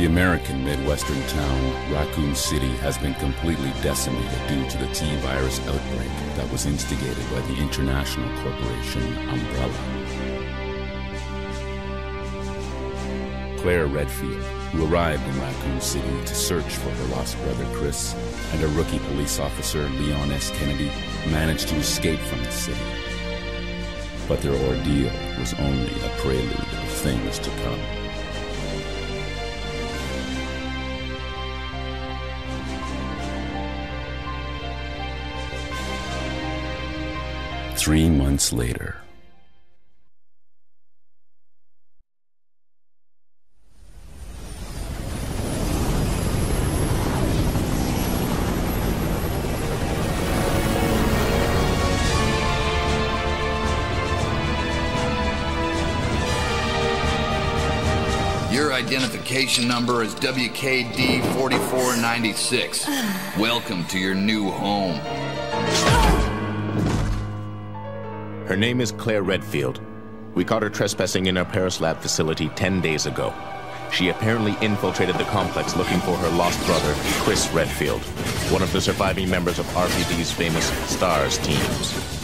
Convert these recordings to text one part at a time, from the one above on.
The American Midwestern town, Raccoon City, has been completely decimated due to the T virus outbreak that was instigated by the international corporation Umbrella. Claire Redfield, who arrived in Raccoon City to search for her lost brother Chris, and a rookie police officer, Leon S. Kennedy, managed to escape from the city. But their ordeal was only a prelude of things to come. Three months later. Your identification number is WKD 4496. Welcome to your new home. Her name is Claire Redfield. We caught her trespassing in our Paris lab facility 10 days ago. She apparently infiltrated the complex looking for her lost brother, Chris Redfield, one of the surviving members of RPD's famous STARS teams.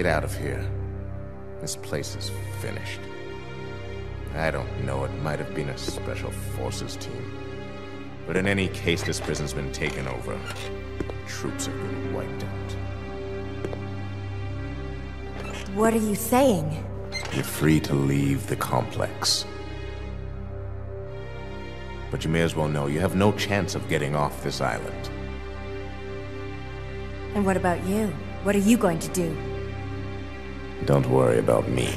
Get out of here. This place is finished. I don't know, it might have been a special forces team. But in any case, this prison's been taken over. Troops have been wiped out. What are you saying? You're free to leave the complex. But you may as well know you have no chance of getting off this island. And what about you? What are you going to do? Don't worry about me.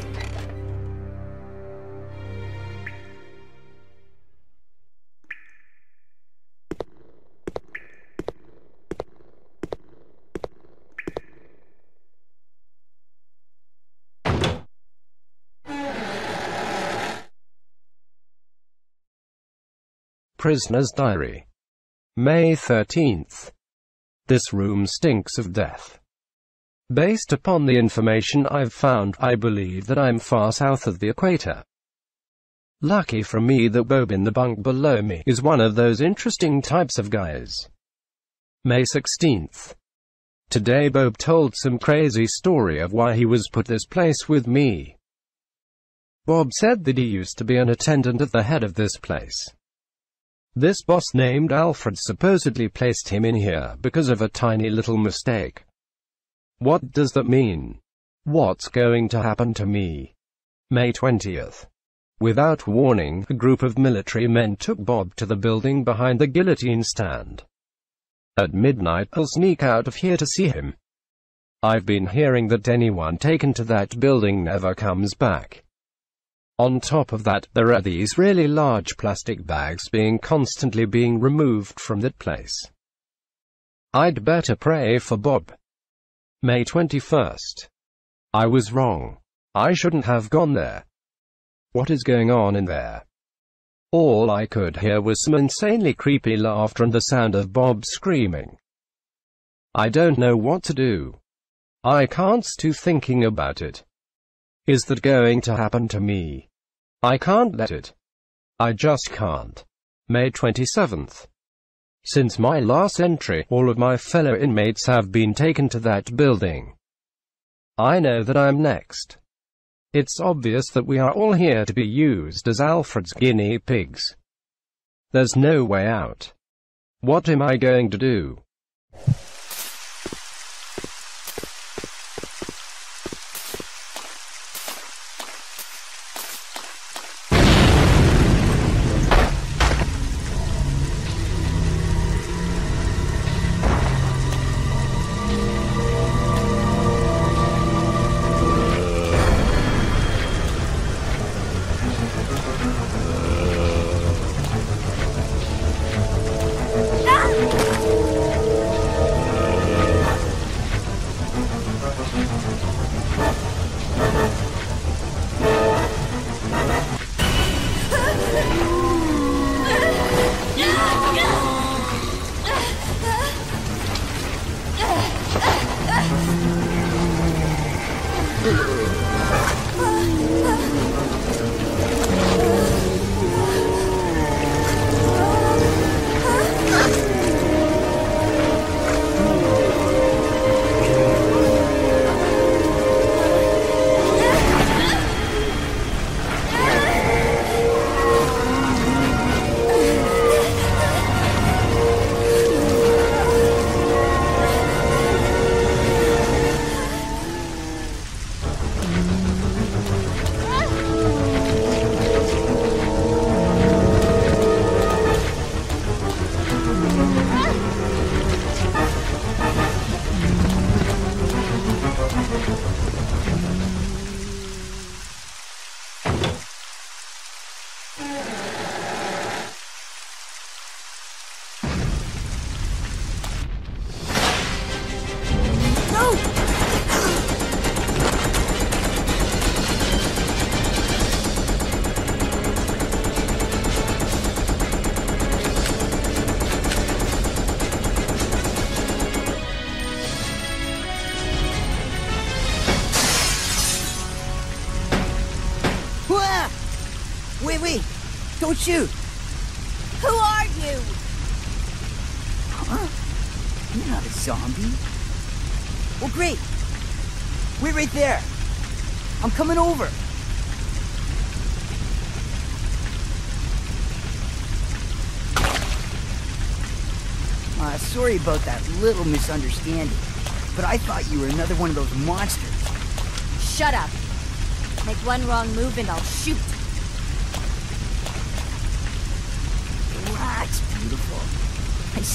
Prisoner's Diary. May 13th. This room stinks of death. Based upon the information I've found, I believe that I'm far south of the equator. Lucky for me that Bob in the bunk below me is one of those interesting types of guys. May 16th. Today Bob told some crazy story of why he was put this place with me. Bob said that he used to be an attendant at the head of this place. This boss named Alfred supposedly placed him in here because of a tiny little mistake. What does that mean? What's going to happen to me? May 20th. Without warning, a group of military men took Bob to the building behind the guillotine stand. At midnight, I'll sneak out of here to see him. I've been hearing that anyone taken to that building never comes back. On top of that, there are these really large plastic bags being constantly being removed from that place. I'd better pray for Bob. May 21st. I was wrong. I shouldn't have gone there. What is going on in there? All I could hear was some insanely creepy laughter and the sound of Bob screaming. I don't know what to do. I can't stop thinking about it. Is that going to happen to me? I can't let it. I just can't. May 27th. Since my last entry, all of my fellow inmates have been taken to that building. I know that I'm next. It's obvious that we are all here to be used as Alfred's guinea pigs. There's no way out. What am I going to do? Shoot! Who are you? Huh? You're not a zombie. Well, great. Wait right there. I'm coming over. Uh, sorry about that little misunderstanding, but I thought you were another one of those monsters. Shut up. Make one wrong move and I'll shoot.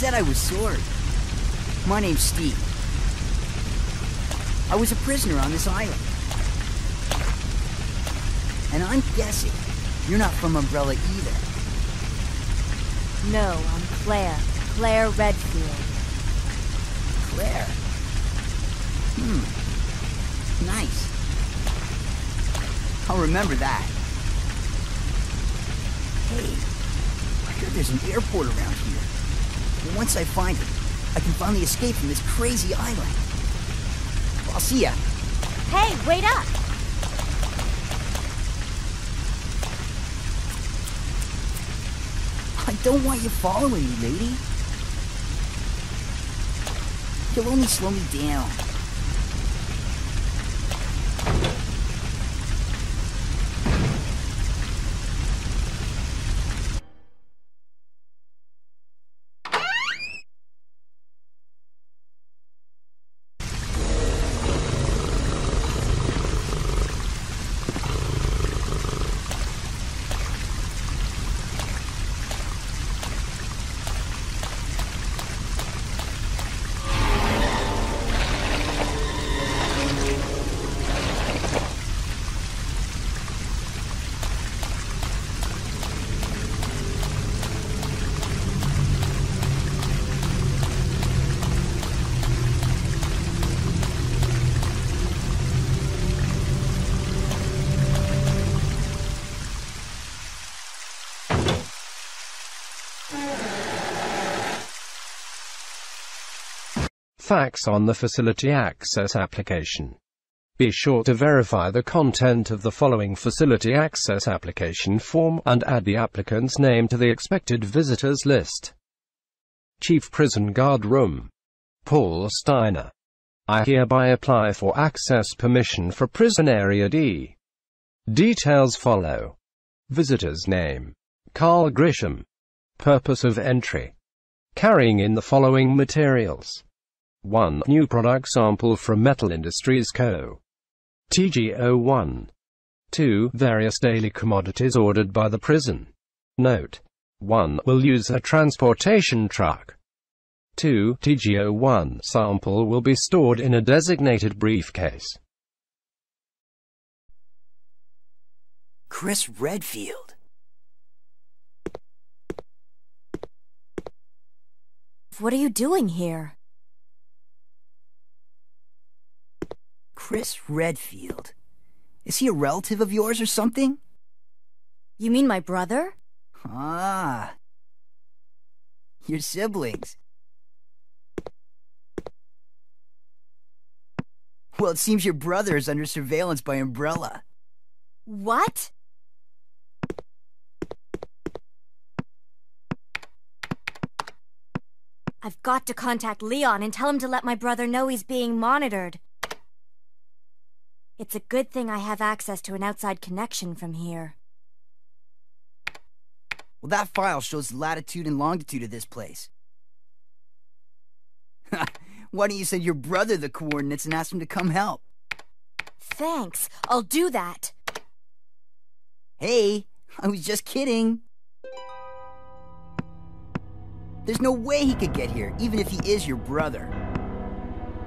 Said I was sorry. My name's Steve. I was a prisoner on this island. And I'm guessing you're not from Umbrella either. No, I'm Claire. Claire Redfield. Claire. Hmm. Nice. I'll remember that. Hey, I heard there's an airport around once I find it, I can finally escape from this crazy island. I'll see ya. Hey, wait up! I don't want you following me, lady. You'll only slow me down. Facts on the Facility Access application. Be sure to verify the content of the following Facility Access application form and add the applicant's name to the expected visitors list. Chief Prison Guard Room. Paul Steiner. I hereby apply for access permission for Prison Area D. Details follow. Visitor's name. Carl Grisham. Purpose of entry. Carrying in the following materials. 1. New product sample from Metal Industries Co. TG01. 2. Various daily commodities ordered by the prison. Note. 1. Will use a transportation truck. 2. TG01 sample will be stored in a designated briefcase. Chris Redfield. What are you doing here? Chris Redfield. Is he a relative of yours or something? You mean my brother? Ah. Your siblings. Well, it seems your brother is under surveillance by Umbrella. What? I've got to contact Leon and tell him to let my brother know he's being monitored. It's a good thing I have access to an outside connection from here. Well, that file shows the latitude and longitude of this place. Why don't you send your brother the coordinates and ask him to come help? Thanks, I'll do that. Hey, I was just kidding. There's no way he could get here, even if he is your brother.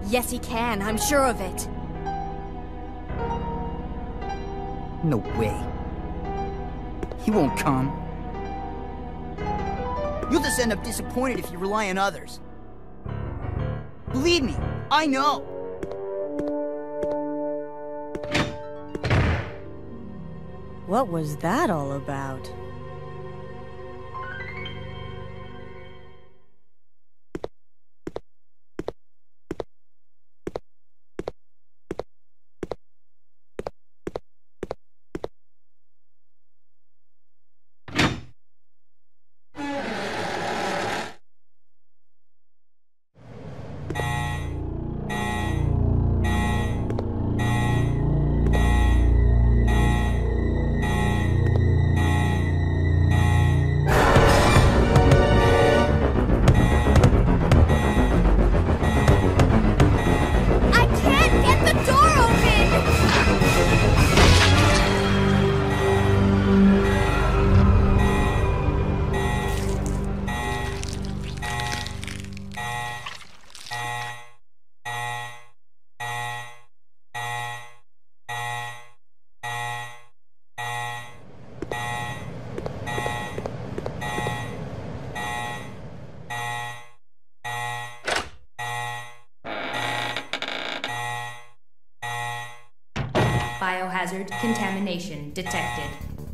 Yes, he can, I'm sure of it. No way. He won't come. You'll just end up disappointed if you rely on others. Believe me, I know. What was that all about?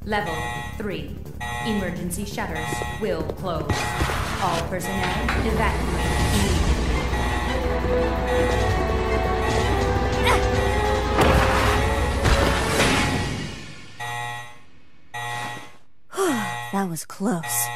Level 3. Emergency shutters will close. All personnel evacuate immediately. that was close.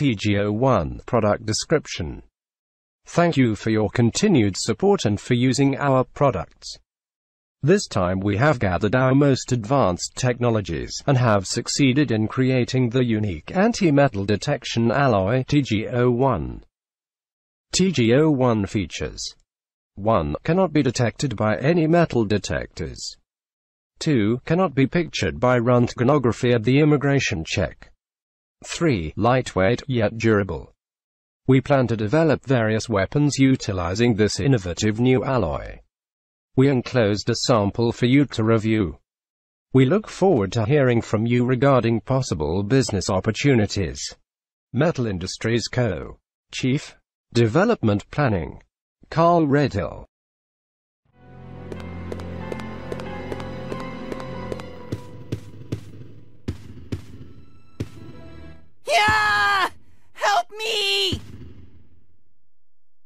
TG01 Product Description Thank you for your continued support and for using our products. This time we have gathered our most advanced technologies and have succeeded in creating the unique anti-metal detection alloy TG01. TG01 features 1. Cannot be detected by any metal detectors. 2. Cannot be pictured by röntgenography at the immigration check. 3. Lightweight, yet durable. We plan to develop various weapons utilizing this innovative new alloy. We enclosed a sample for you to review. We look forward to hearing from you regarding possible business opportunities. Metal Industries Co. Chief, Development Planning, Carl Redhill. Yeah! Help me!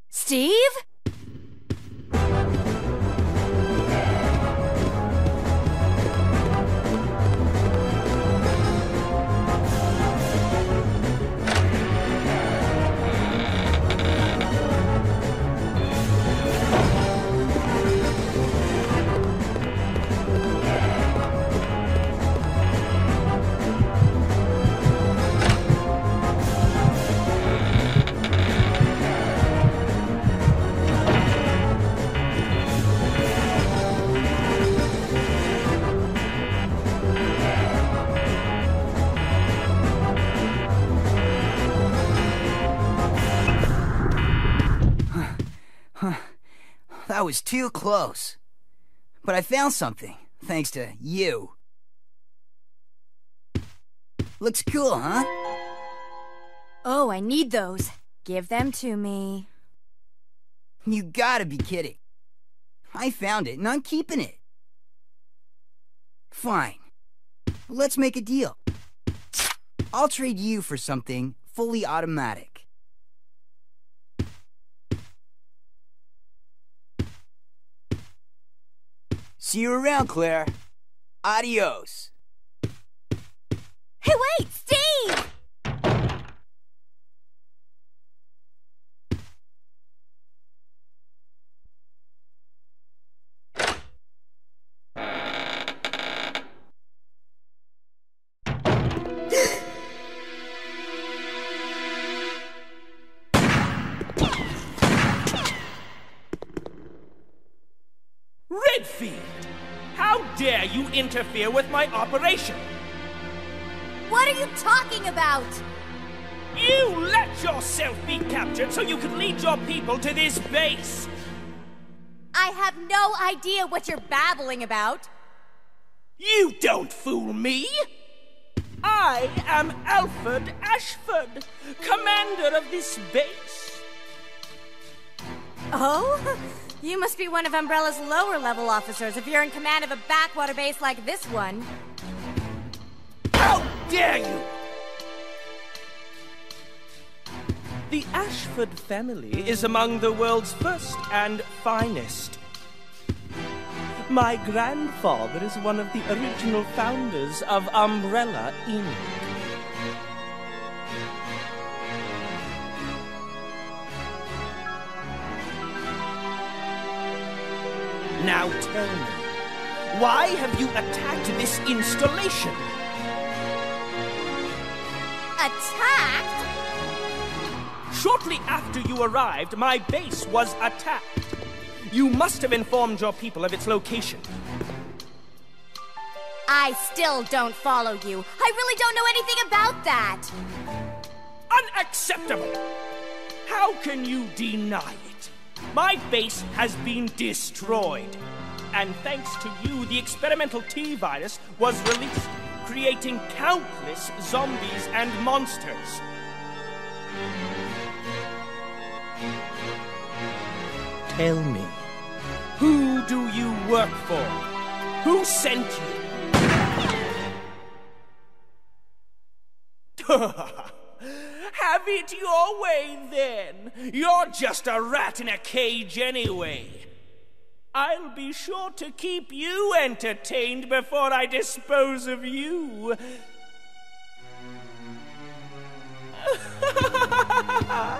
Steve? Was too close. But I found something, thanks to you. Looks cool, huh? Oh, I need those. Give them to me. You gotta be kidding. I found it and I'm keeping it. Fine. Let's make a deal. I'll trade you for something fully automatic. See you around, Claire. Adios. Hey, wait, Steve! Interfere with my operation? What are you talking about? You let yourself be captured so you could lead your people to this base! I have no idea what you're babbling about. You don't fool me! I am Alfred Ashford, commander of this base. Oh? You must be one of Umbrella's lower level officers if you're in command of a backwater base like this one. How dare you! The Ashford family is among the world's first and finest. My grandfather is one of the original founders of Umbrella Inc. Now tell me, why have you attacked this installation? Attacked? Shortly after you arrived, my base was attacked. You must have informed your people of its location. I still don't follow you. I really don't know anything about that. Unacceptable! How can you deny it? My base has been destroyed. And thanks to you, the experimental T virus was released, creating countless zombies and monsters. Tell me, who do you work for? Who sent you? Have it your way then. You're just a rat in a cage anyway. I'll be sure to keep you entertained before I dispose of you.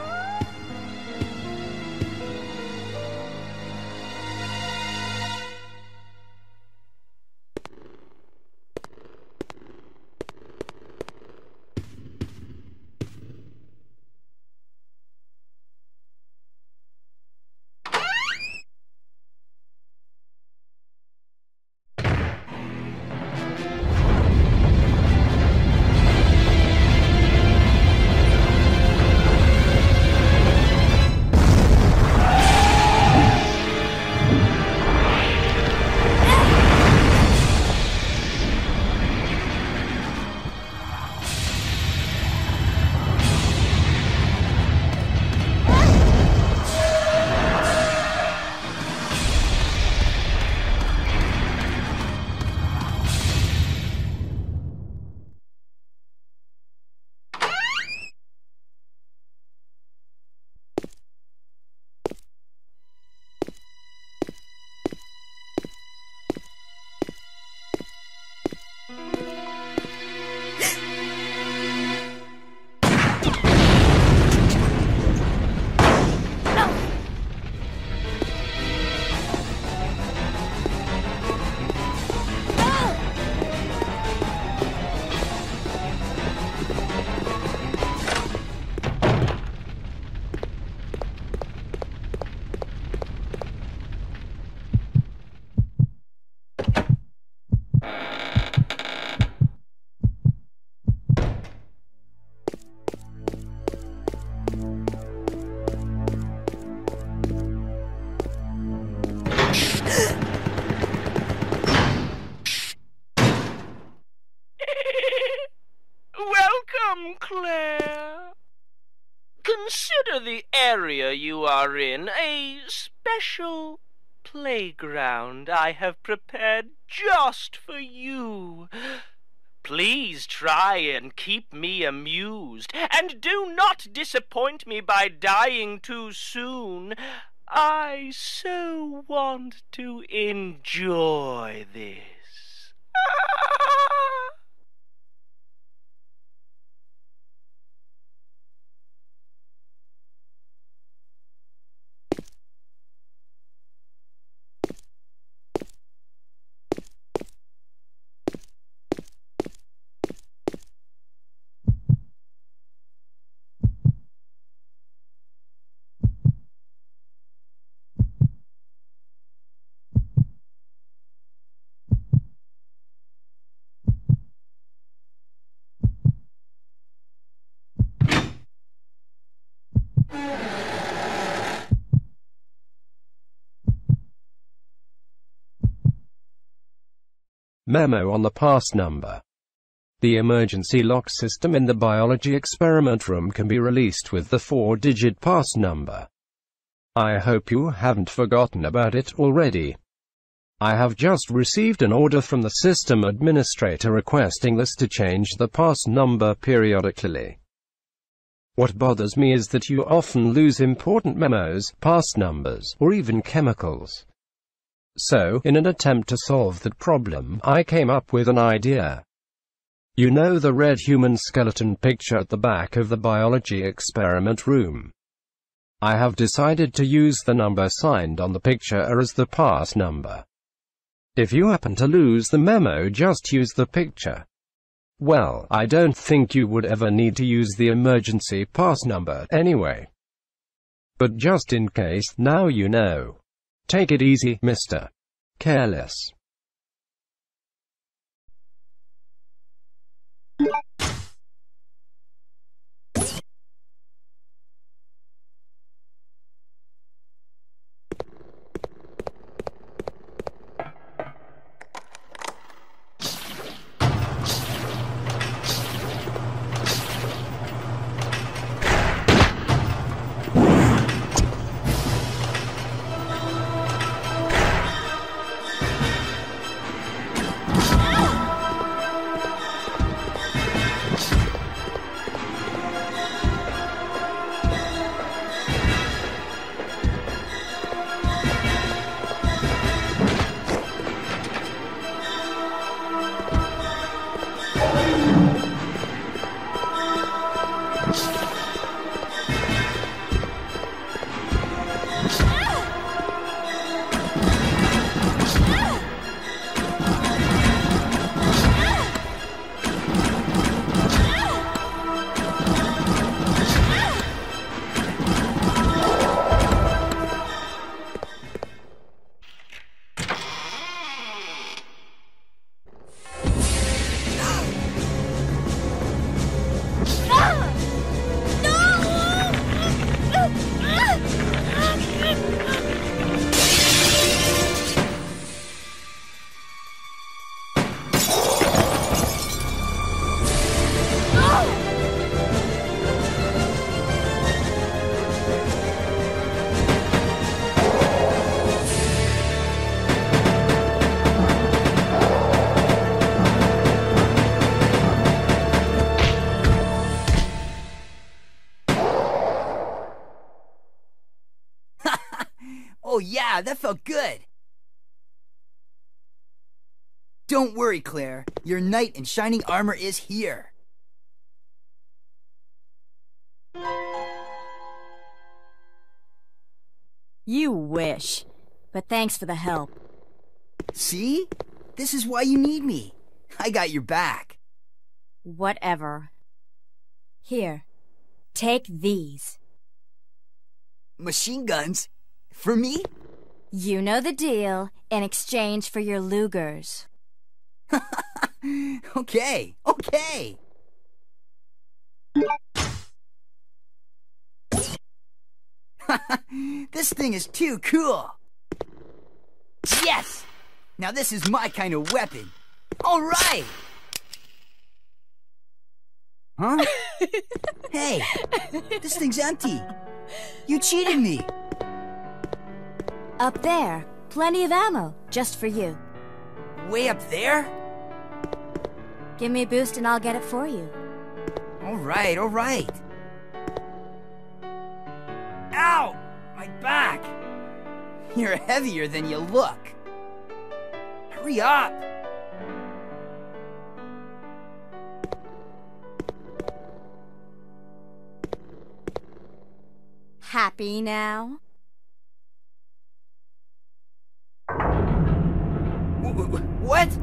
The area you are in a special playground I have prepared just for you. Please try and keep me amused, and do not disappoint me by dying too soon. I so want to enjoy this. Memo on the pass number. The emergency lock system in the biology experiment room can be released with the four-digit pass number. I hope you haven't forgotten about it already. I have just received an order from the system administrator requesting us to change the pass number periodically. What bothers me is that you often lose important memos, pass numbers, or even chemicals. So, in an attempt to solve that problem, I came up with an idea. You know the red human skeleton picture at the back of the biology experiment room. I have decided to use the number signed on the picture as the pass number. If you happen to lose the memo just use the picture. Well, I don't think you would ever need to use the emergency pass number anyway. But just in case, now you know. Take it easy, Mr. Careless. That felt good. Don't worry, Claire. Your knight in shining armor is here. You wish. But thanks for the help. See? This is why you need me. I got your back. Whatever. Here. Take these. Machine guns? For me? You know the deal in exchange for your Lugers. okay, okay. this thing is too cool. Yes! Now this is my kind of weapon. All right! Huh? hey, this thing's empty. You cheated me. Up there, plenty of ammo, just for you. Way up there? Give me a boost and I'll get it for you. All right, all right. Ow! My back! You're heavier than you look. Hurry up! Happy now? What?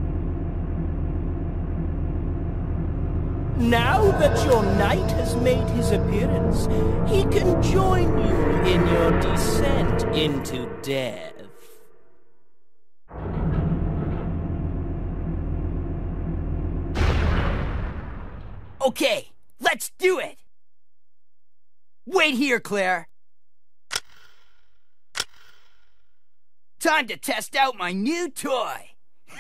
Now that your knight has made his appearance, he can join you in your descent into death. Okay, let's do it! Wait here, Claire! Time to test out my new toy!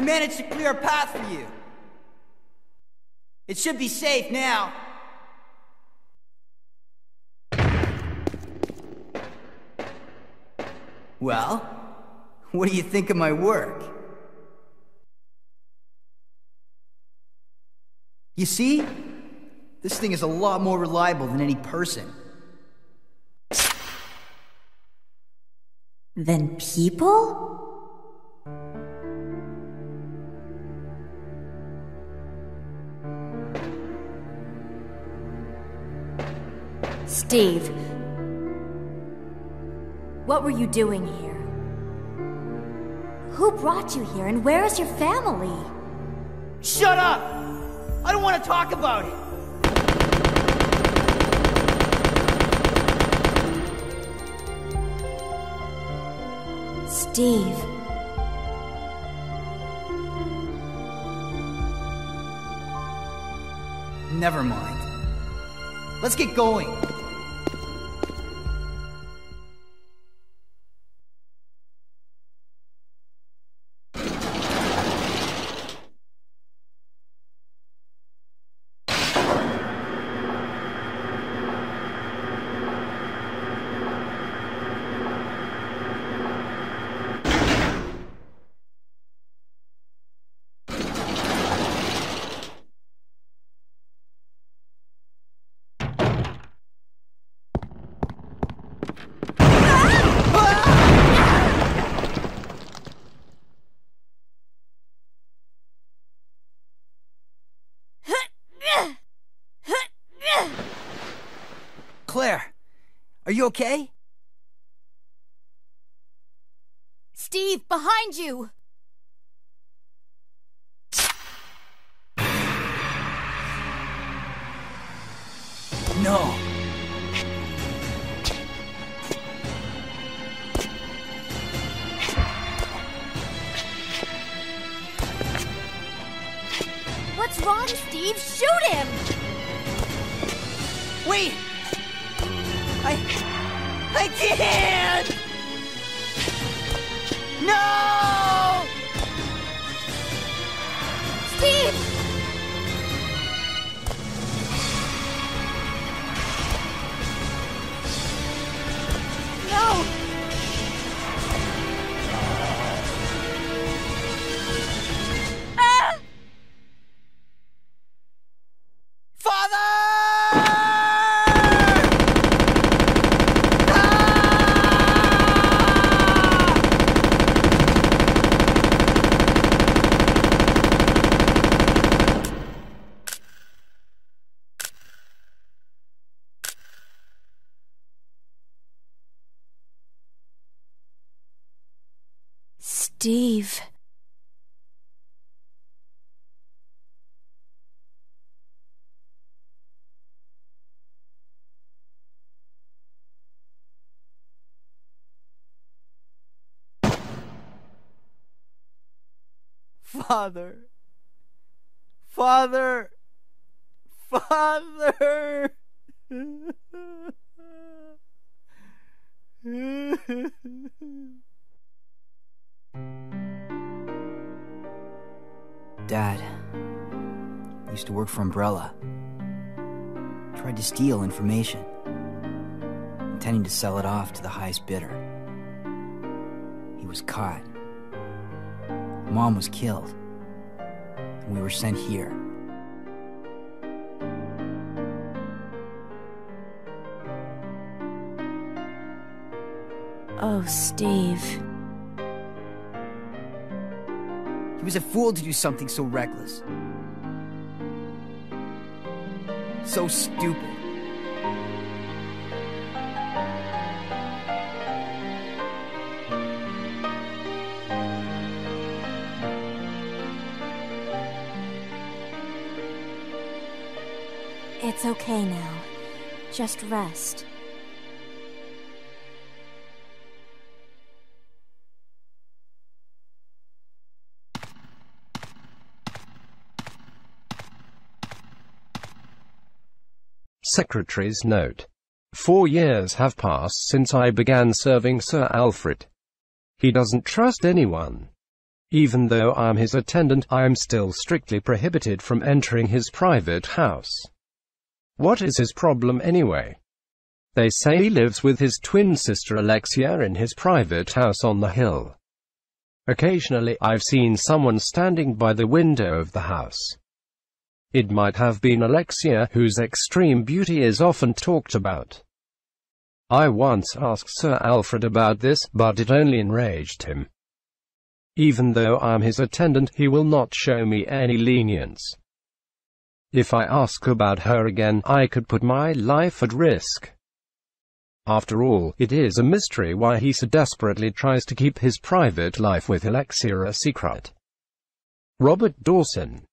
I managed to clear a path for you. It should be safe now. Well, what do you think of my work? You see? This thing is a lot more reliable than any person. Than people? Steve. What were you doing here? Who brought you here and where is your family? Shut up! I don't want to talk about it! Steve. Never mind. Let's get going. Claire, are you okay? Steve, behind you! Father. Father. Father. Dad used to work for Umbrella. Tried to steal information, intending to sell it off to the highest bidder. He was caught. Mom was killed. And we were sent here. Oh, Steve. He was a fool to do something so reckless. So stupid. It's okay now. Just rest. Secretary's note. Four years have passed since I began serving Sir Alfred. He doesn't trust anyone. Even though I am his attendant, I am still strictly prohibited from entering his private house. What is his problem anyway? They say he lives with his twin sister Alexia in his private house on the hill. Occasionally, I've seen someone standing by the window of the house. It might have been Alexia, whose extreme beauty is often talked about. I once asked Sir Alfred about this, but it only enraged him. Even though I'm his attendant, he will not show me any lenience. If I ask about her again, I could put my life at risk. After all, it is a mystery why he so desperately tries to keep his private life with Alexia a secret. Robert Dawson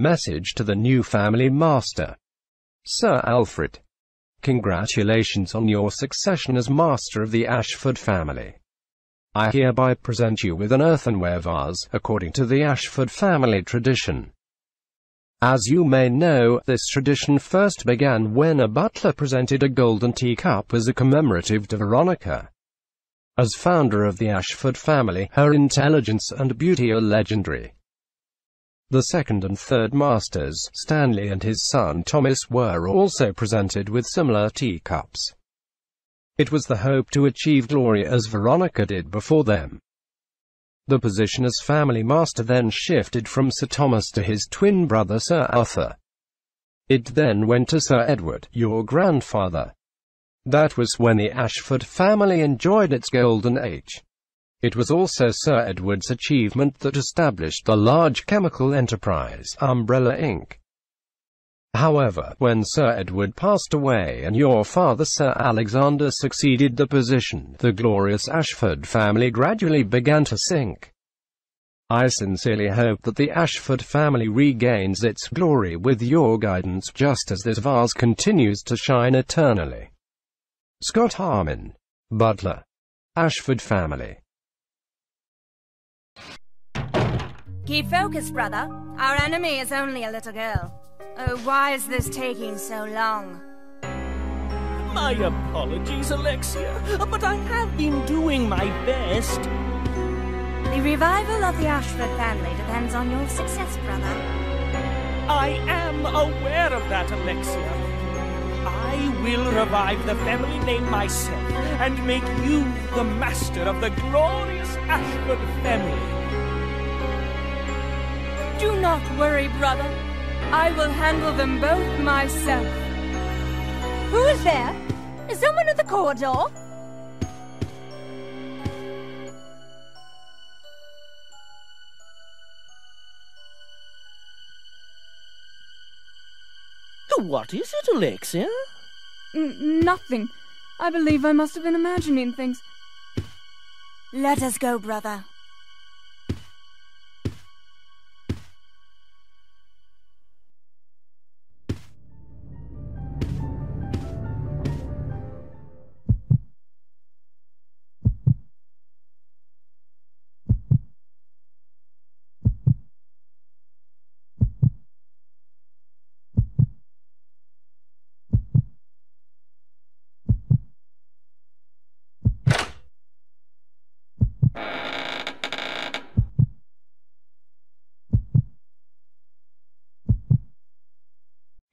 Message to the new family master. Sir Alfred. Congratulations on your succession as master of the Ashford family. I hereby present you with an earthenware vase, according to the Ashford family tradition. As you may know, this tradition first began when a butler presented a golden teacup as a commemorative to Veronica. As founder of the Ashford family, her intelligence and beauty are legendary. The second and third masters, Stanley and his son Thomas were also presented with similar teacups. It was the hope to achieve glory as Veronica did before them. The position as family master then shifted from Sir Thomas to his twin brother Sir Arthur. It then went to Sir Edward, your grandfather. That was when the Ashford family enjoyed its golden age. It was also Sir Edward's achievement that established the large chemical enterprise, Umbrella Inc. However, when Sir Edward passed away and your father Sir Alexander succeeded the position, the glorious Ashford family gradually began to sink. I sincerely hope that the Ashford family regains its glory with your guidance just as this vase continues to shine eternally. Scott Harmon, Butler, Ashford family. Keep focused, brother. Our enemy is only a little girl. Oh, why is this taking so long? My apologies, Alexia, but I have been doing my best. The revival of the Ashford family depends on your success, brother. I am aware of that, Alexia. I will revive the family name myself and make you the master of the glorious Ashford family. Do not worry, brother. I will handle them both myself. Who is there? Is someone in the corridor? What is it, Alexia? N nothing. I believe I must have been imagining things. Let us go, brother.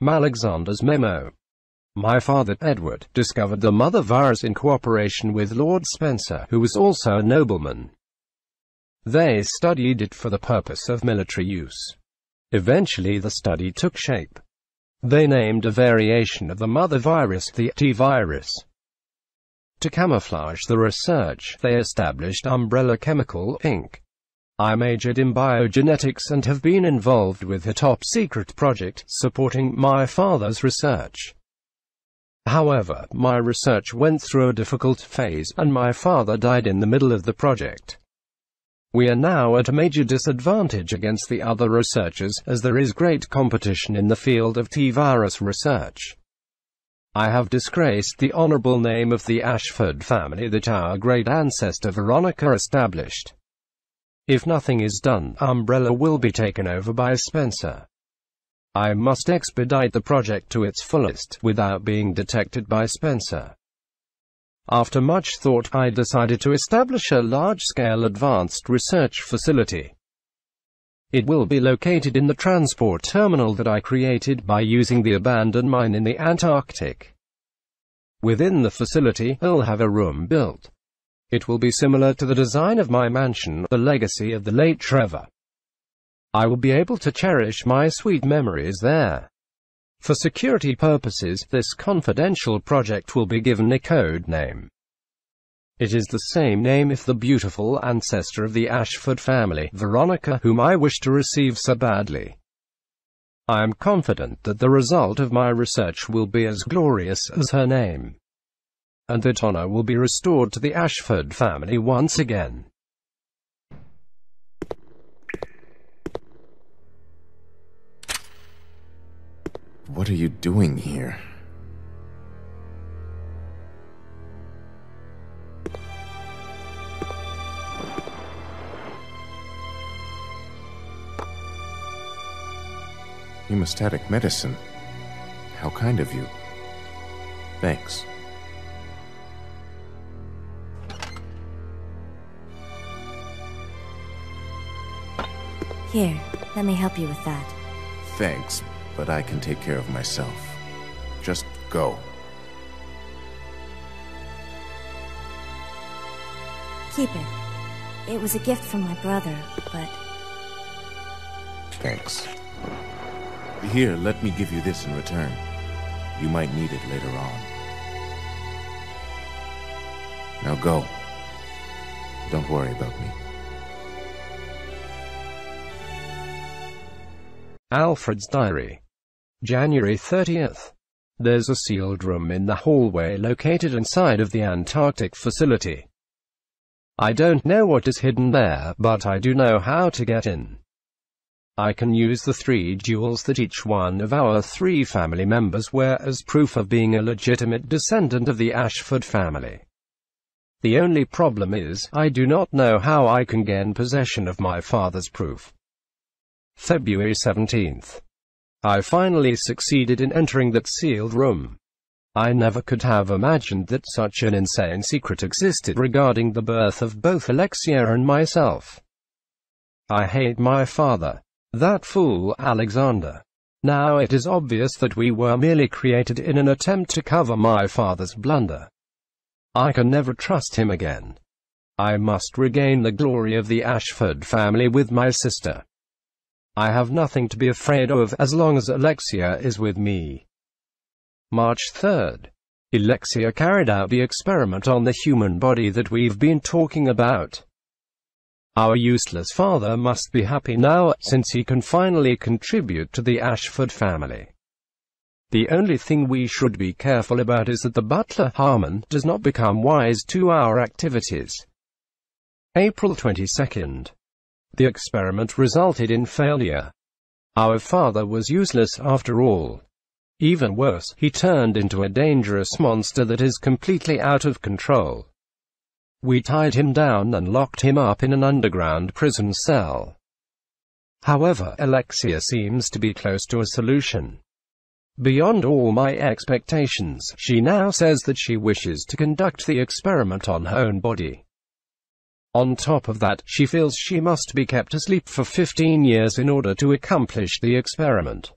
Alexander's memo. My father, Edward, discovered the mother virus in cooperation with Lord Spencer, who was also a nobleman. They studied it for the purpose of military use. Eventually the study took shape. They named a variation of the mother virus the T-virus. To camouflage the research, they established Umbrella Chemical, Inc. I majored in biogenetics and have been involved with a top-secret project supporting my father's research. However, my research went through a difficult phase, and my father died in the middle of the project. We are now at a major disadvantage against the other researchers, as there is great competition in the field of T-virus research. I have disgraced the honorable name of the Ashford family that our great ancestor Veronica established. If nothing is done, Umbrella will be taken over by Spencer. I must expedite the project to its fullest, without being detected by Spencer. After much thought, I decided to establish a large-scale advanced research facility. It will be located in the transport terminal that I created by using the abandoned mine in the Antarctic. Within the facility, I'll have a room built. It will be similar to the design of my mansion, the legacy of the late Trevor. I will be able to cherish my sweet memories there. For security purposes, this confidential project will be given a code name. It is the same name if the beautiful ancestor of the Ashford family, Veronica, whom I wish to receive so badly. I am confident that the result of my research will be as glorious as her name, and that honor will be restored to the Ashford family once again. What are you doing here? Hemostatic medicine. How kind of you. Thanks. Here, let me help you with that. Thanks, but I can take care of myself. Just go. Keep it. It was a gift from my brother, but... Thanks. Here, let me give you this in return. You might need it later on. Now go. Don't worry about me. Alfred's Diary January 30th. There's a sealed room in the hallway located inside of the Antarctic facility. I don't know what is hidden there, but I do know how to get in. I can use the three jewels that each one of our three family members wear as proof of being a legitimate descendant of the Ashford family. The only problem is, I do not know how I can gain possession of my father's proof. February 17th. I finally succeeded in entering that sealed room. I never could have imagined that such an insane secret existed regarding the birth of both Alexia and myself. I hate my father. That fool, Alexander. Now it is obvious that we were merely created in an attempt to cover my father's blunder. I can never trust him again. I must regain the glory of the Ashford family with my sister. I have nothing to be afraid of as long as Alexia is with me. March 3rd. Alexia carried out the experiment on the human body that we've been talking about. Our useless father must be happy now, since he can finally contribute to the Ashford family. The only thing we should be careful about is that the butler, Harmon, does not become wise to our activities. April 22nd. The experiment resulted in failure. Our father was useless after all. Even worse, he turned into a dangerous monster that is completely out of control. We tied him down and locked him up in an underground prison cell. However, Alexia seems to be close to a solution. Beyond all my expectations, she now says that she wishes to conduct the experiment on her own body. On top of that, she feels she must be kept asleep for 15 years in order to accomplish the experiment.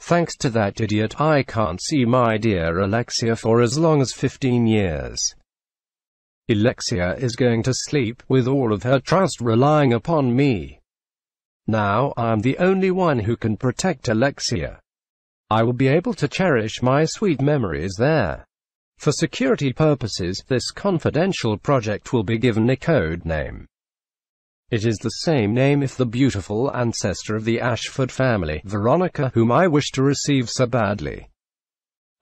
Thanks to that idiot, I can't see my dear Alexia for as long as 15 years. Alexia is going to sleep with all of her trust relying upon me. Now I'm the only one who can protect Alexia. I will be able to cherish my sweet memories there. For security purposes, this confidential project will be given a code name. It is the same name if the beautiful ancestor of the Ashford family, Veronica, whom I wish to receive so badly.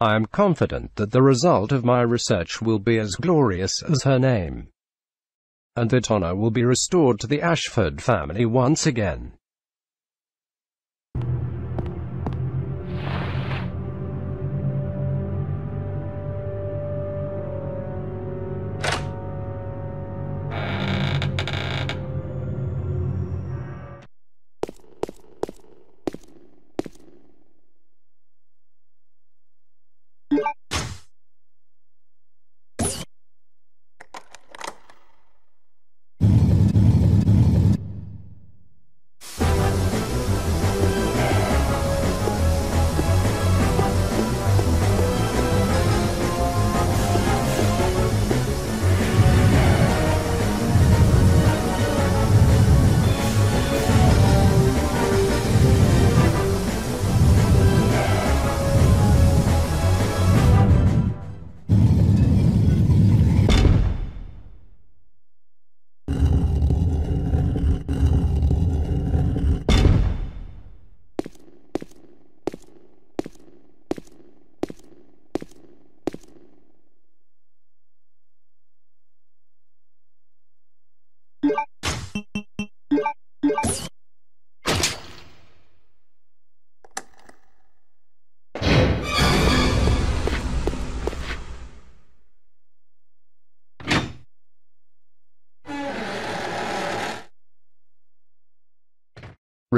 I am confident that the result of my research will be as glorious as her name, and that honor will be restored to the Ashford family once again.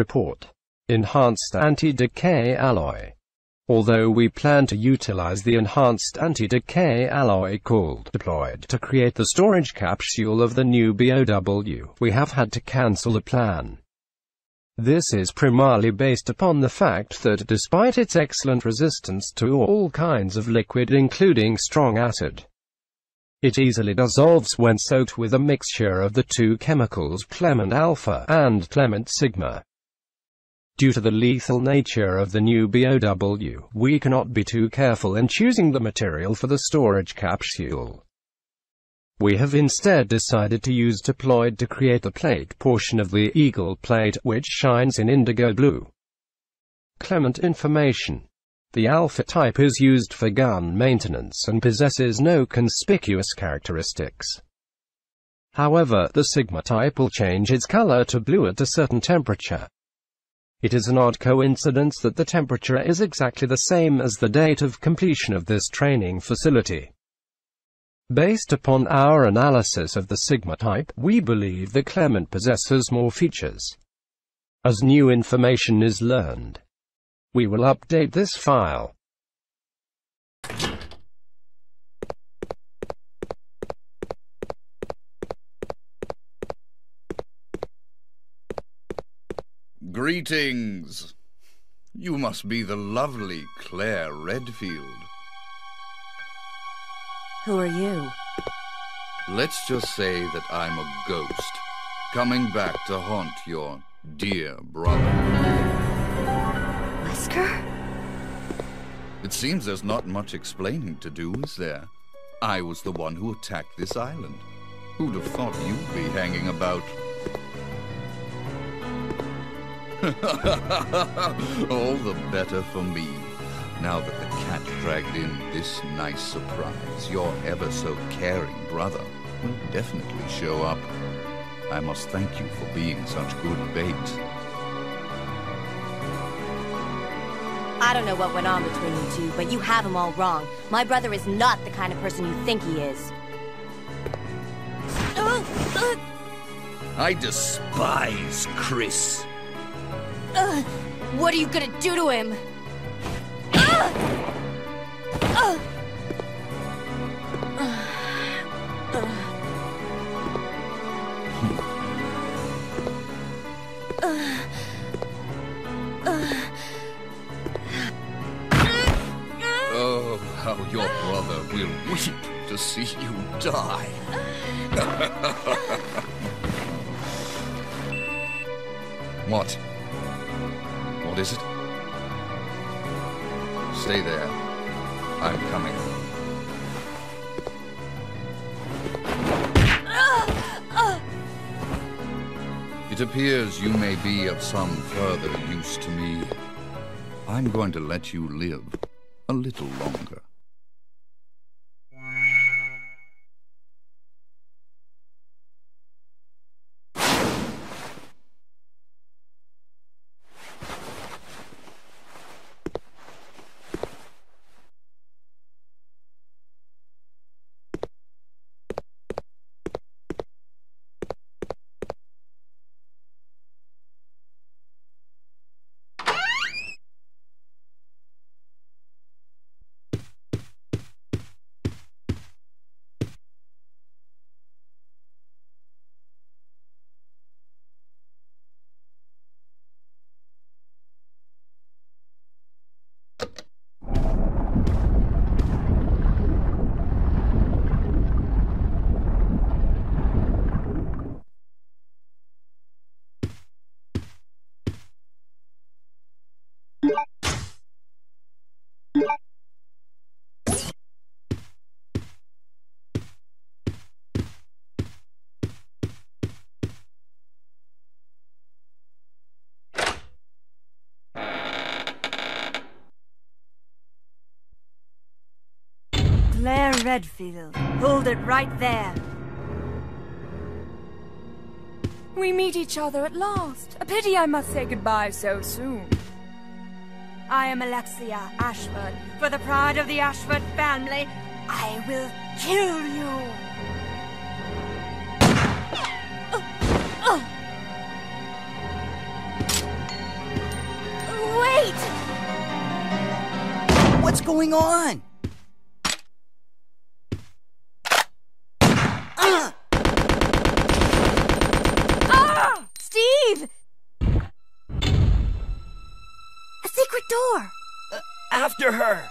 Report. Enhanced Anti-Decay Alloy. Although we plan to utilize the enhanced anti-decay alloy called diploid to create the storage capsule of the new BOW, we have had to cancel the plan. This is primarily based upon the fact that despite its excellent resistance to all kinds of liquid including strong acid, it easily dissolves when soaked with a mixture of the two chemicals Clement Alpha and Clement Sigma. Due to the lethal nature of the new BOW, we cannot be too careful in choosing the material for the storage capsule. We have instead decided to use diploid to create the plate portion of the eagle plate, which shines in indigo blue. Clement information. The alpha type is used for gun maintenance and possesses no conspicuous characteristics. However, the sigma type will change its color to blue at a certain temperature. It is an odd coincidence that the temperature is exactly the same as the date of completion of this training facility. Based upon our analysis of the Sigma type, we believe the Clement possesses more features. As new information is learned, we will update this file. Greetings. You must be the lovely Claire Redfield. Who are you? Let's just say that I'm a ghost, coming back to haunt your dear brother. Wesker? It seems there's not much explaining to do, is there? I was the one who attacked this island. Who'd have thought you'd be hanging about All the better for me. Now that the cat dragged in this nice surprise, your ever so caring brother will definitely show up. I must thank you for being such good bait. I don't know what went on between you two, but you have him all wrong. My brother is not the kind of person you think he is. I despise Chris. Uh, what are you gonna do to him? Uh, uh, How your brother will weep to see you die. what? Is it? Stay there. I'm coming. It appears you may be of some further use to me. I'm going to let you live a little longer. Redfield. Hold it right there. We meet each other at last. A pity I must say goodbye so soon. I am Alexia Ashford. For the pride of the Ashford family, I will kill you. Wait! What's going on? Door! Uh, after her!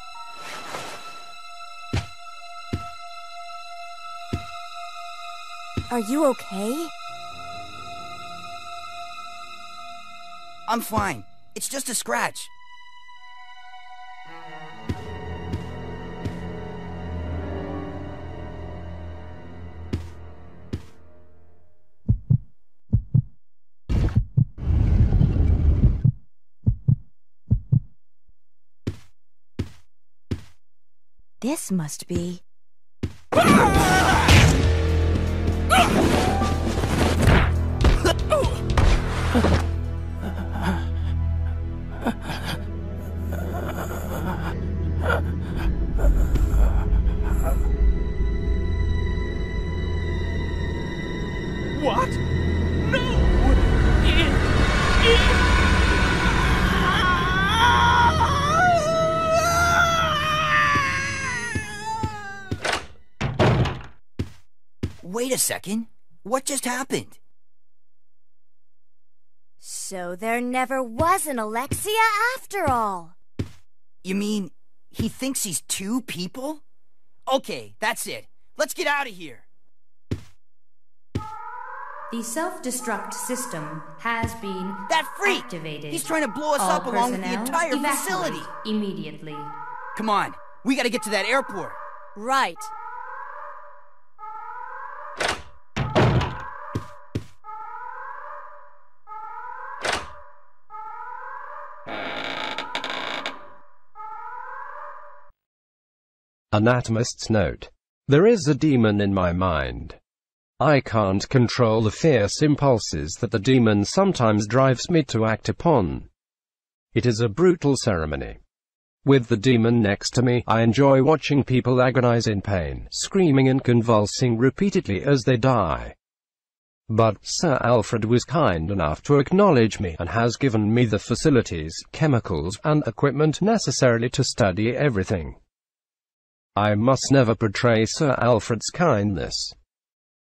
Are you okay? I'm fine. It's just a scratch. This must be. Wait a second. What just happened? So there never was an Alexia after all. You mean he thinks he's two people? Okay, that's it. Let's get out of here. The self-destruct system has been That freak! activated. He's trying to blow us All up along with the entire facility. Immediately. Come on, we gotta get to that airport. Right. Anatomist's note. There is a demon in my mind. I can't control the fierce impulses that the demon sometimes drives me to act upon. It is a brutal ceremony. With the demon next to me, I enjoy watching people agonize in pain, screaming and convulsing repeatedly as they die. But Sir Alfred was kind enough to acknowledge me and has given me the facilities, chemicals, and equipment necessarily to study everything. I must never betray Sir Alfred's kindness.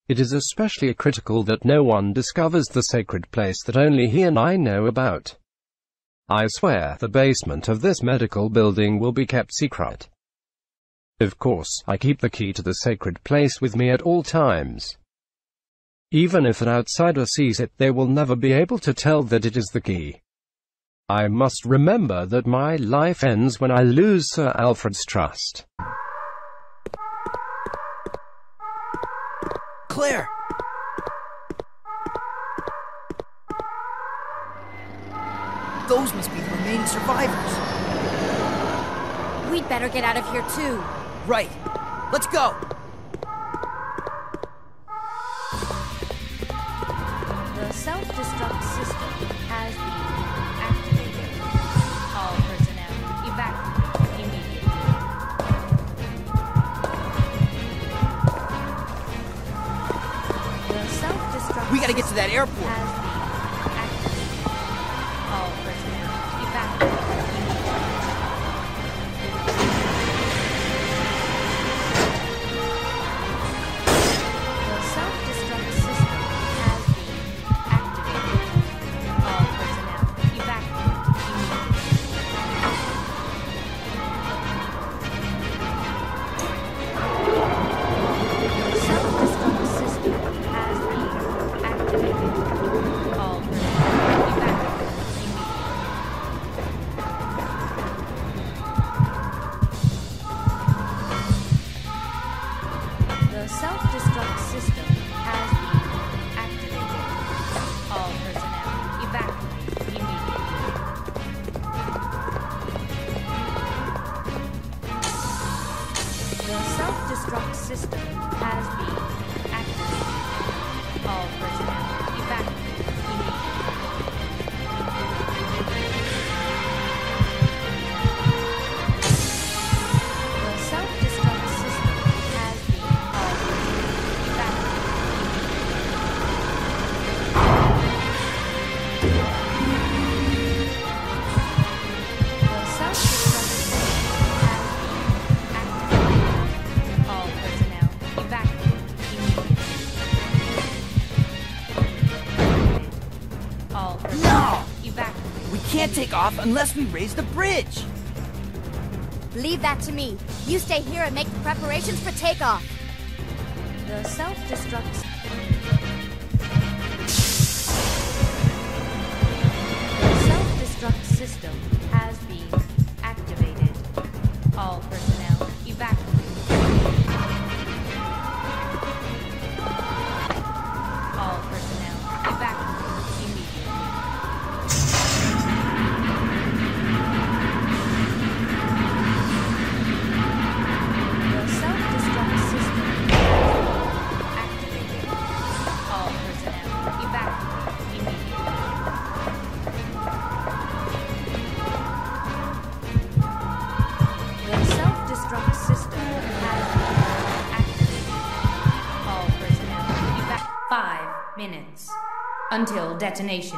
It is especially critical that no one discovers the sacred place that only he and I know about. I swear the basement of this medical building will be kept secret. Of course, I keep the key to the sacred place with me at all times. Even if an outsider sees it, they will never be able to tell that it is the key. I must remember that my life ends when I lose Sir Alfred's trust. Claire! Those must be the remaining survivors. We'd better get out of here too. Right. Let's go! The self-destruct system has been We gotta get to that airport. Take off unless we raise the bridge. Leave that to me. You stay here and make the preparations for takeoff. The self-destruct until detonation.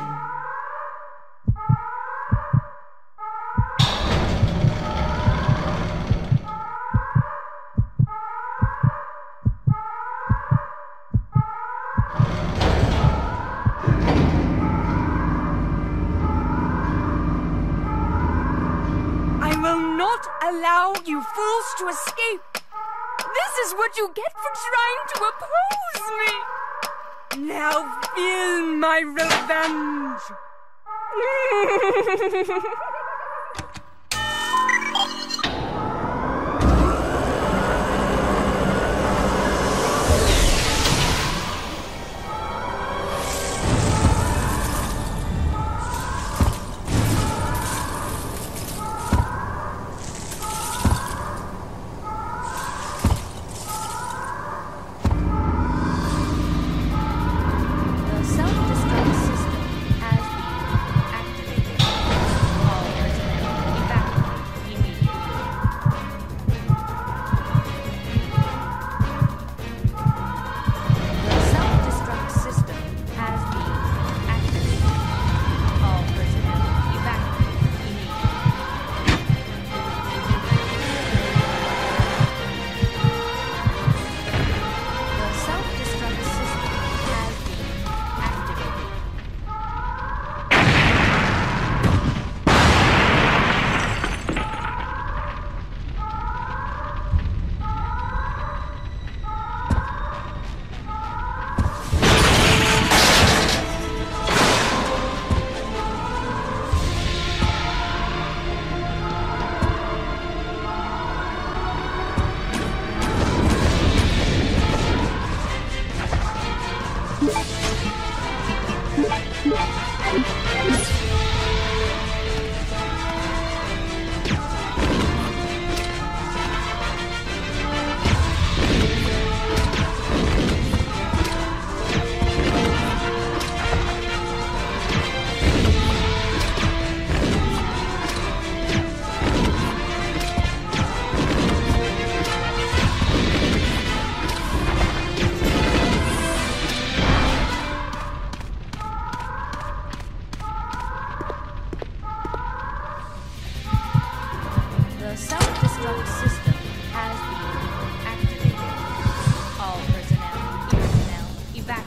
I will not allow you fools to escape. This is what you get for trying to oppose me. Now feel my revenge.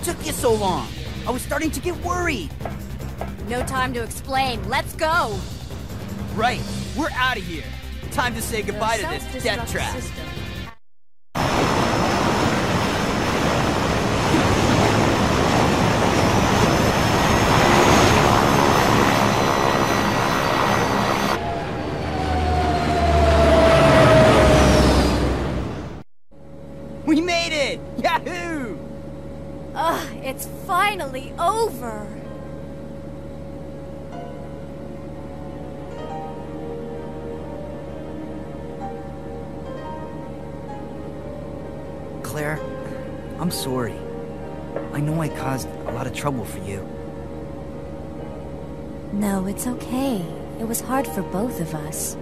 Took you so long. I was starting to get worried. No time to explain. Let's go. Right, we're out of here. Time to say goodbye to this death trap. System trouble for you. No, it's okay. It was hard for both of us.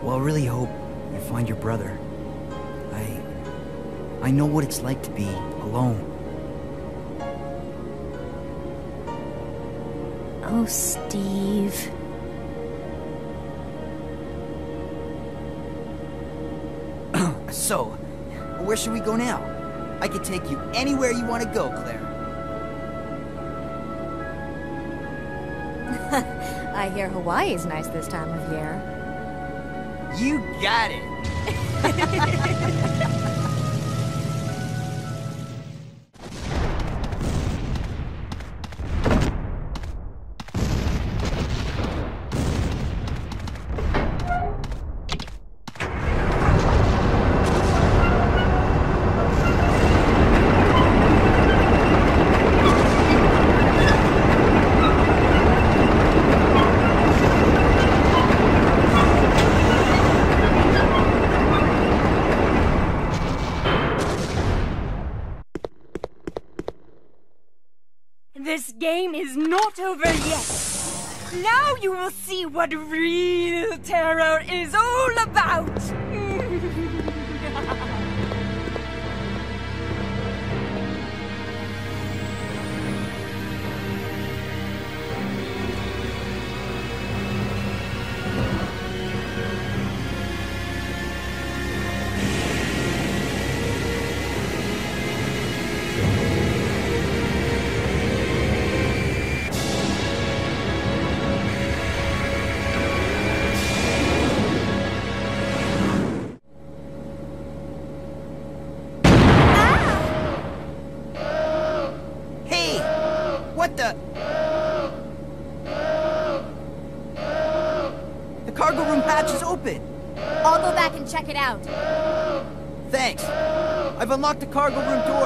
Well, I really hope you find your brother. I... I know what it's like to be alone. Oh, Steve. So, where should we go now? I can take you anywhere you want to go, Claire. I hear Hawaii's nice this time of year. You got it! real terror is I've the cargo room door.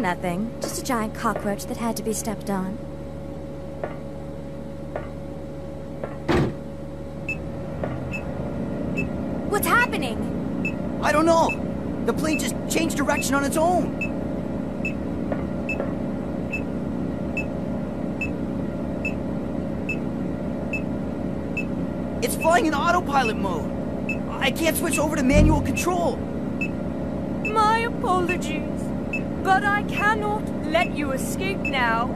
Nothing. Just a giant cockroach that had to be stepped on. What's happening? I don't know. The plane just changed direction on its own. It's flying in autopilot mode. I can't switch over to manual control. My apologies, but I cannot let you escape now.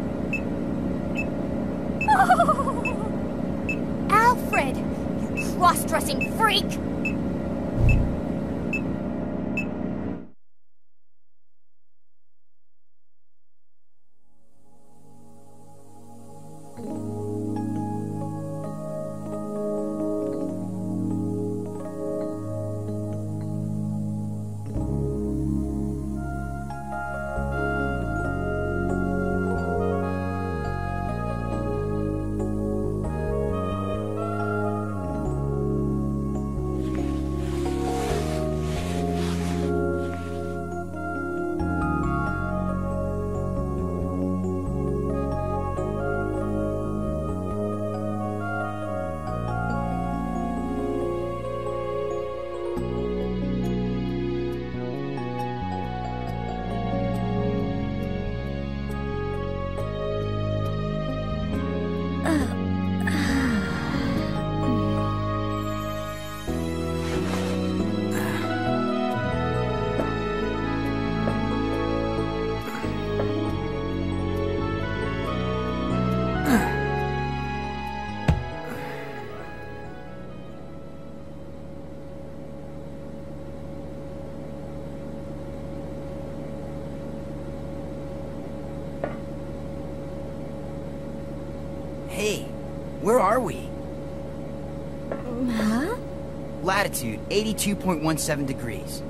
Alfred! You cross-dressing freak! 82.17 degrees.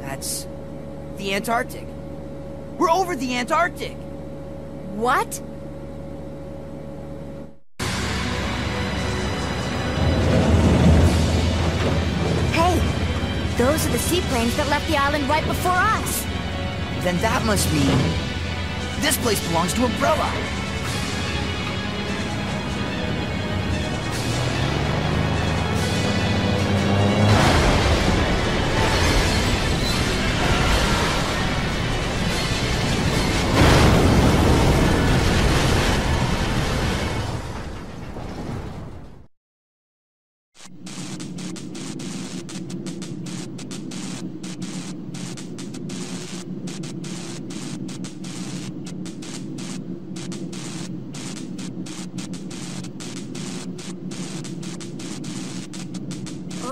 That's the Antarctic. We're over the Antarctic. What? Hey, those are the seaplanes that left the island right before us. Then that must mean this place belongs to Umbrella.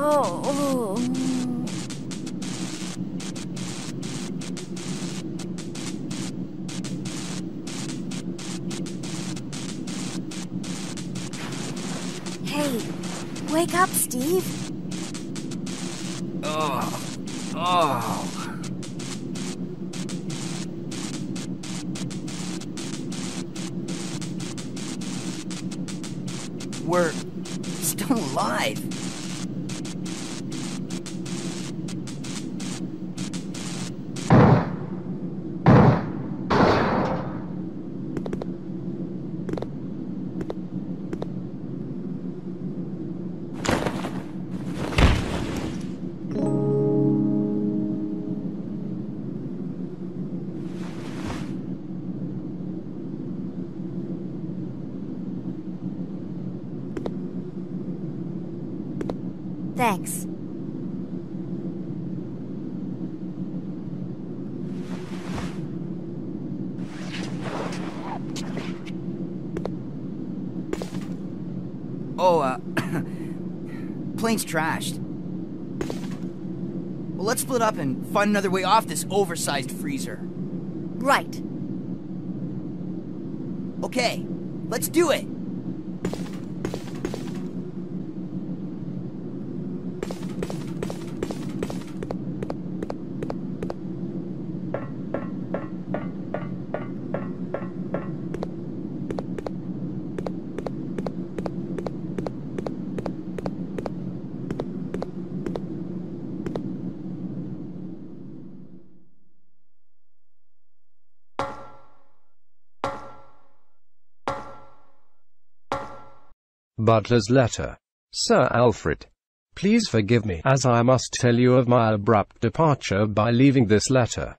Hey, wake up, Steve. Plane's trashed. Well, let's split up and find another way off this oversized freezer. Right. Okay, let's do it. Butler's letter. Sir Alfred. Please forgive me, as I must tell you of my abrupt departure by leaving this letter.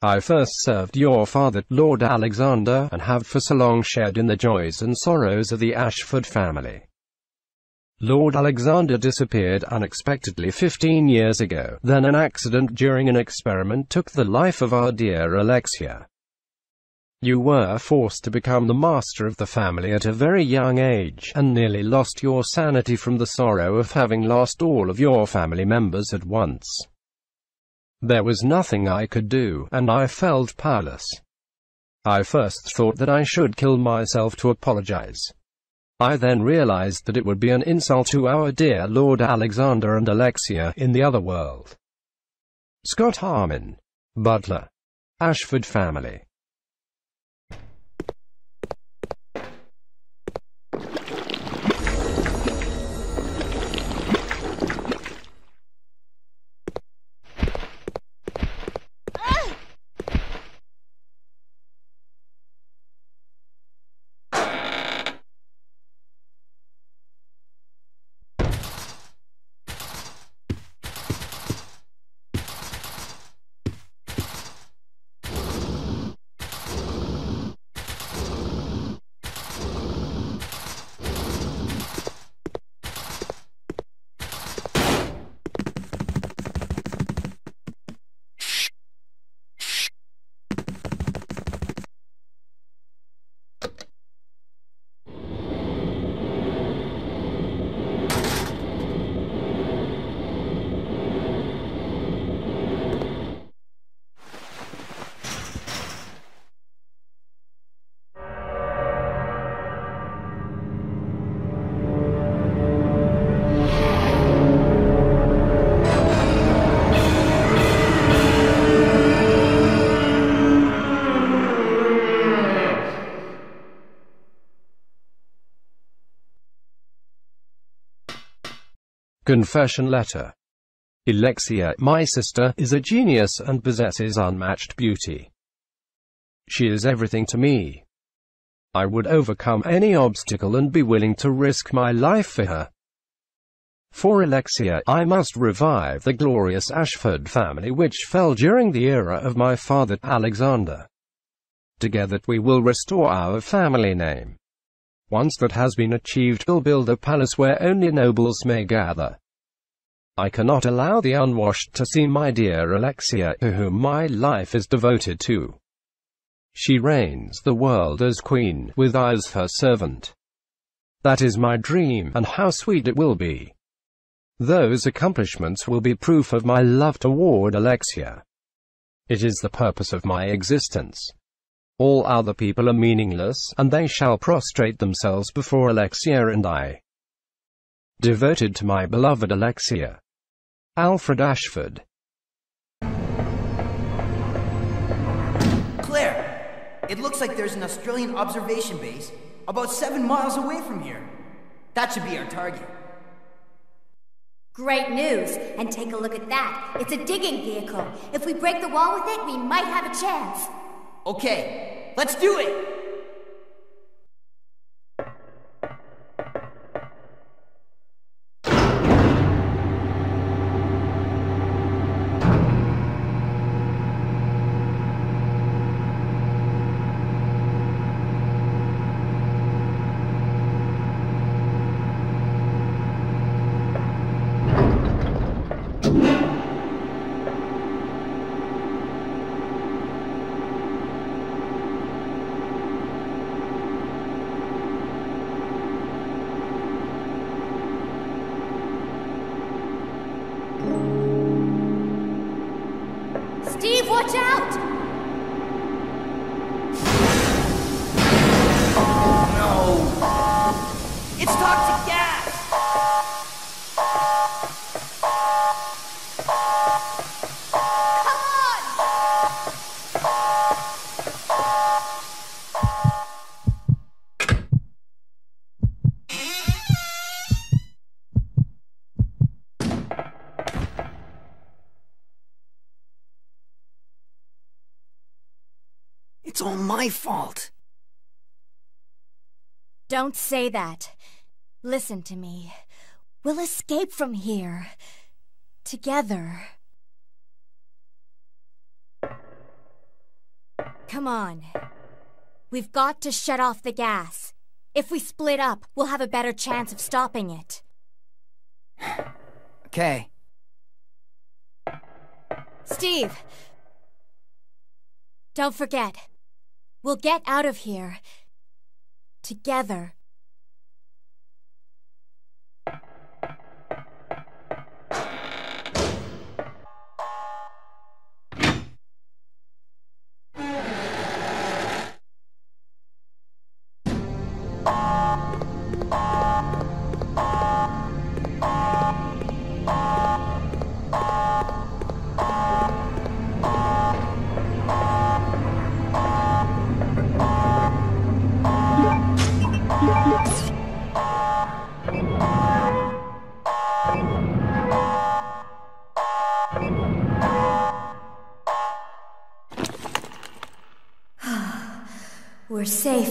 I first served your father, Lord Alexander, and have for so long shared in the joys and sorrows of the Ashford family. Lord Alexander disappeared unexpectedly 15 years ago. Then an accident during an experiment took the life of our dear Alexia. You were forced to become the master of the family at a very young age, and nearly lost your sanity from the sorrow of having lost all of your family members at once. There was nothing I could do, and I felt powerless. I first thought that I should kill myself to apologize. I then realized that it would be an insult to our dear Lord Alexander and Alexia in the other world. Scott Harmon. Butler. Ashford family. Confession Letter Alexia, my sister, is a genius and possesses unmatched beauty. She is everything to me. I would overcome any obstacle and be willing to risk my life for her. For Alexia, I must revive the glorious Ashford family which fell during the era of my father, Alexander. Together we will restore our family name. Once that has been achieved, we'll build a palace where only nobles may gather. I cannot allow the unwashed to see my dear Alexia, to whom my life is devoted to. She reigns the world as queen, with I as her servant. That is my dream, and how sweet it will be. Those accomplishments will be proof of my love toward Alexia. It is the purpose of my existence. All other people are meaningless, and they shall prostrate themselves before Alexia and I. Devoted to my beloved Alexia. Alfred Ashford. Claire, it looks like there's an Australian observation base about seven miles away from here. That should be our target. Great news! And take a look at that. It's a digging vehicle. If we break the wall with it, we might have a chance. Okay, let's do it! All my fault. Don't say that. Listen to me. We'll escape from here. Together. Come on. We've got to shut off the gas. If we split up, we'll have a better chance of stopping it. Okay. Steve! Don't forget. We'll get out of here. Together. We're safe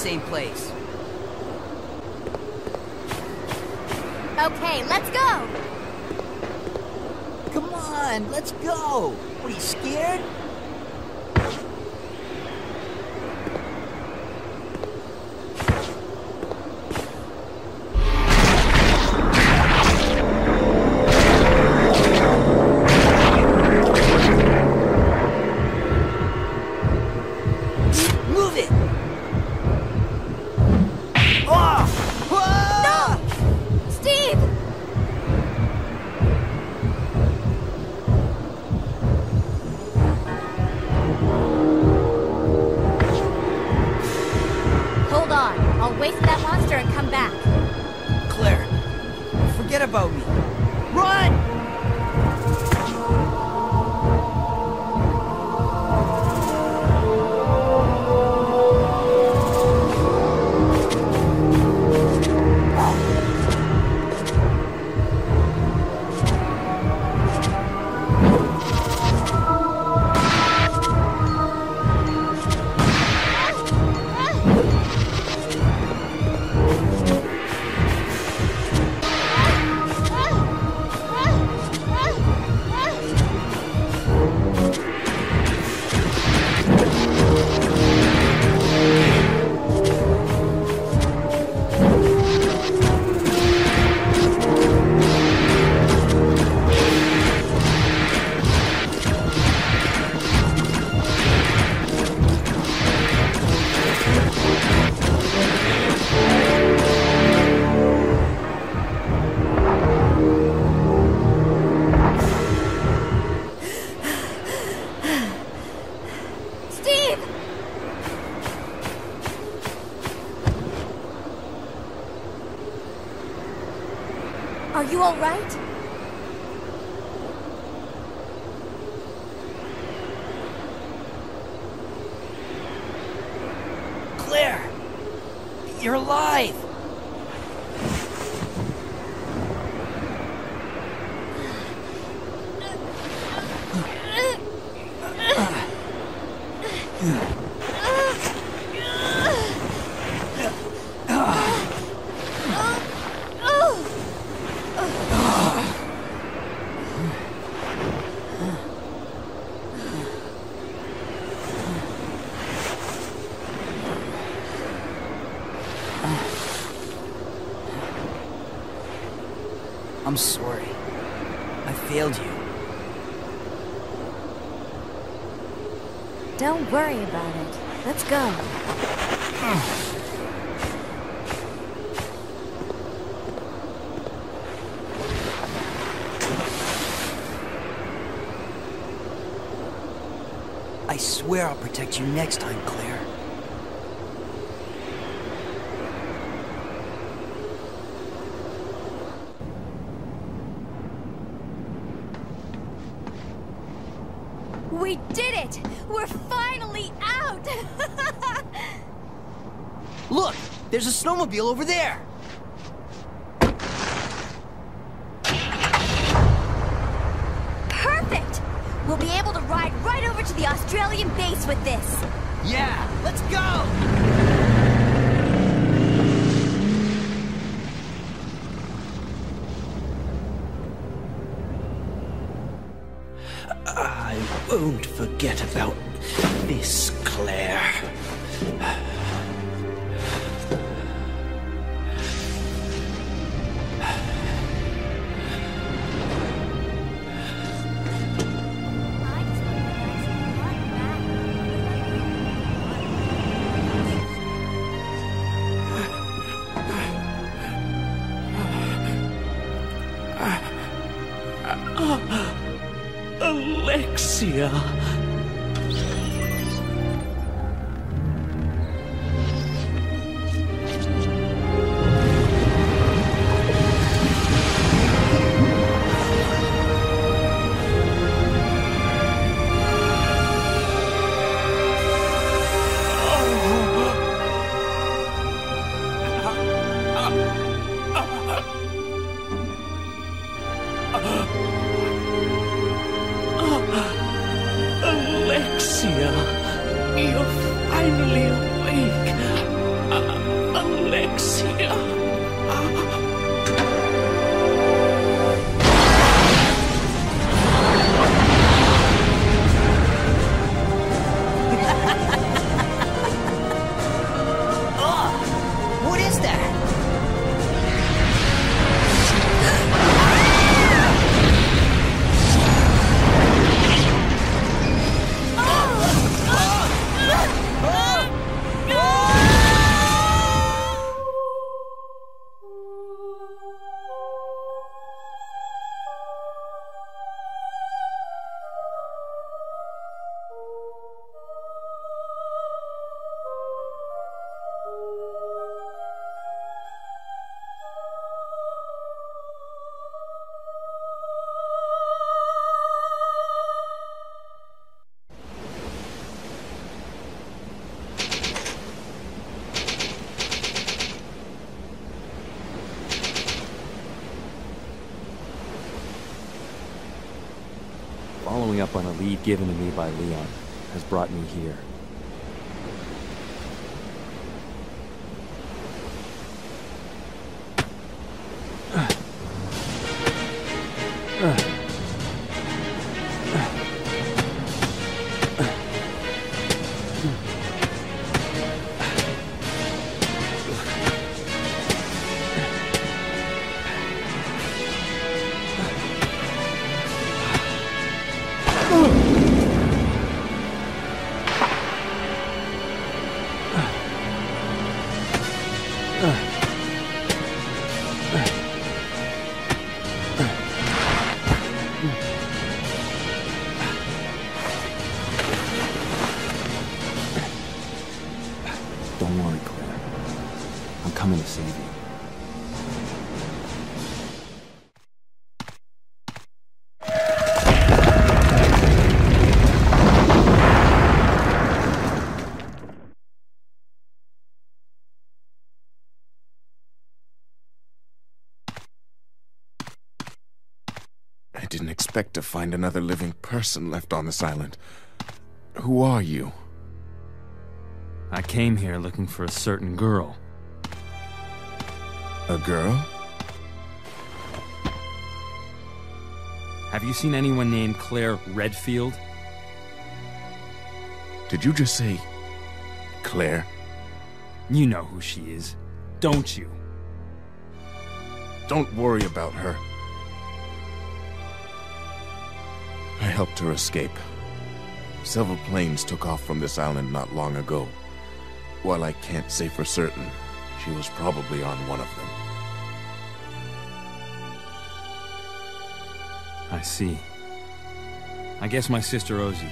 insane place! you all right? Claire! You're alive! uh, go. I swear I'll protect you next time, Claire. automobile over there. Given to me by Leon has brought me here. Don't worry, Claire. I'm coming to save you. I didn't expect to find another living person left on this island. Who are you? I came here looking for a certain girl. A girl? Have you seen anyone named Claire Redfield? Did you just say Claire? You know who she is, don't you? Don't worry about her. I helped her escape. Several planes took off from this island not long ago. While I can't say for certain, she was probably on one of them. I see. I guess my sister owes you.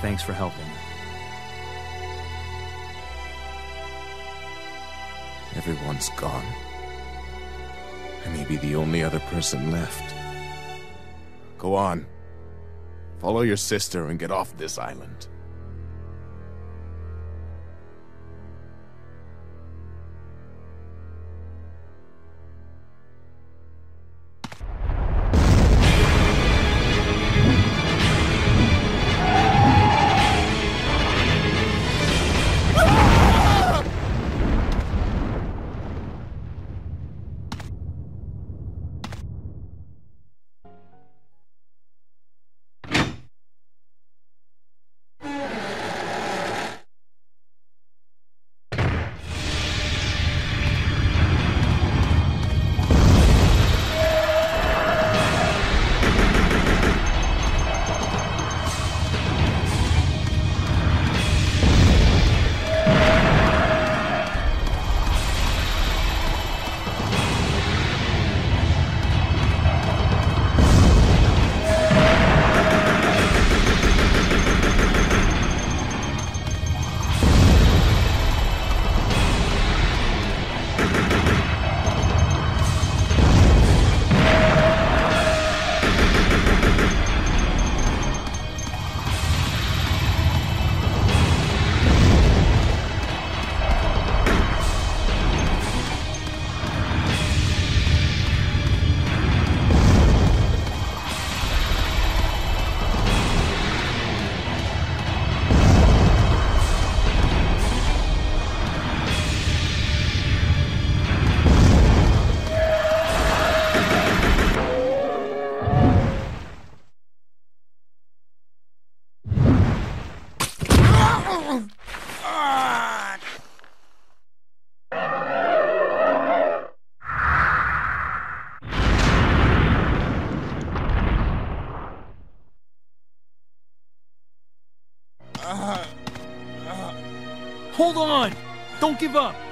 Thanks for helping. Everyone's gone. I may be the only other person left. Go on. Follow your sister and get off this island. Don't give up!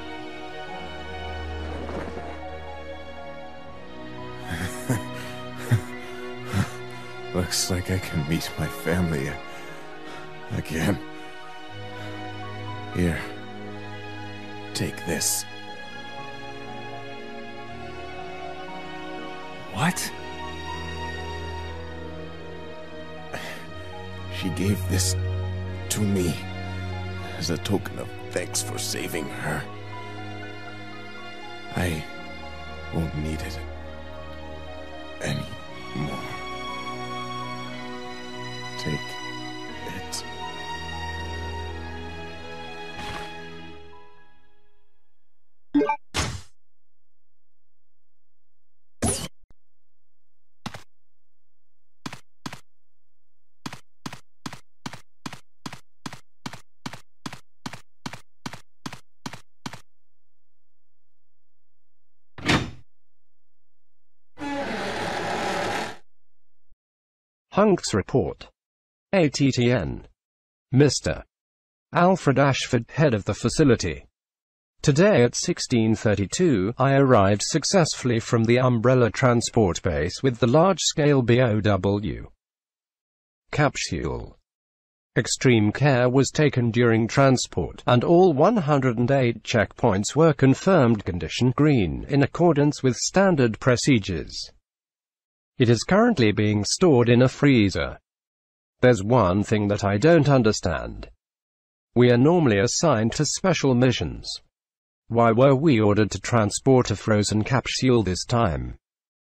Hunk's report. ATTN. Mr. Alfred Ashford, head of the facility. Today at 1632, I arrived successfully from the Umbrella transport base with the large-scale BOW capsule. Extreme care was taken during transport, and all 108 checkpoints were confirmed condition green in accordance with standard procedures. It is currently being stored in a freezer. There's one thing that I don't understand. We are normally assigned to special missions. Why were we ordered to transport a frozen capsule this time?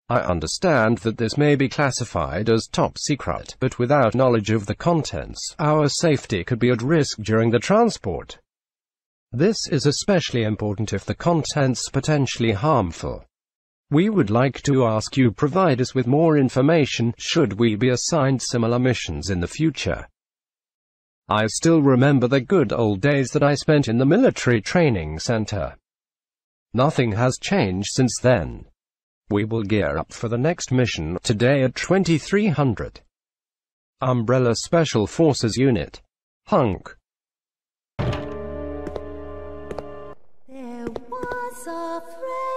I understand that this may be classified as top secret, but without knowledge of the contents, our safety could be at risk during the transport. This is especially important if the contents potentially harmful. We would like to ask you provide us with more information should we be assigned similar missions in the future. I still remember the good old days that I spent in the military training center. Nothing has changed since then. We will gear up for the next mission today at 2300. Umbrella Special Forces Unit. Hunk.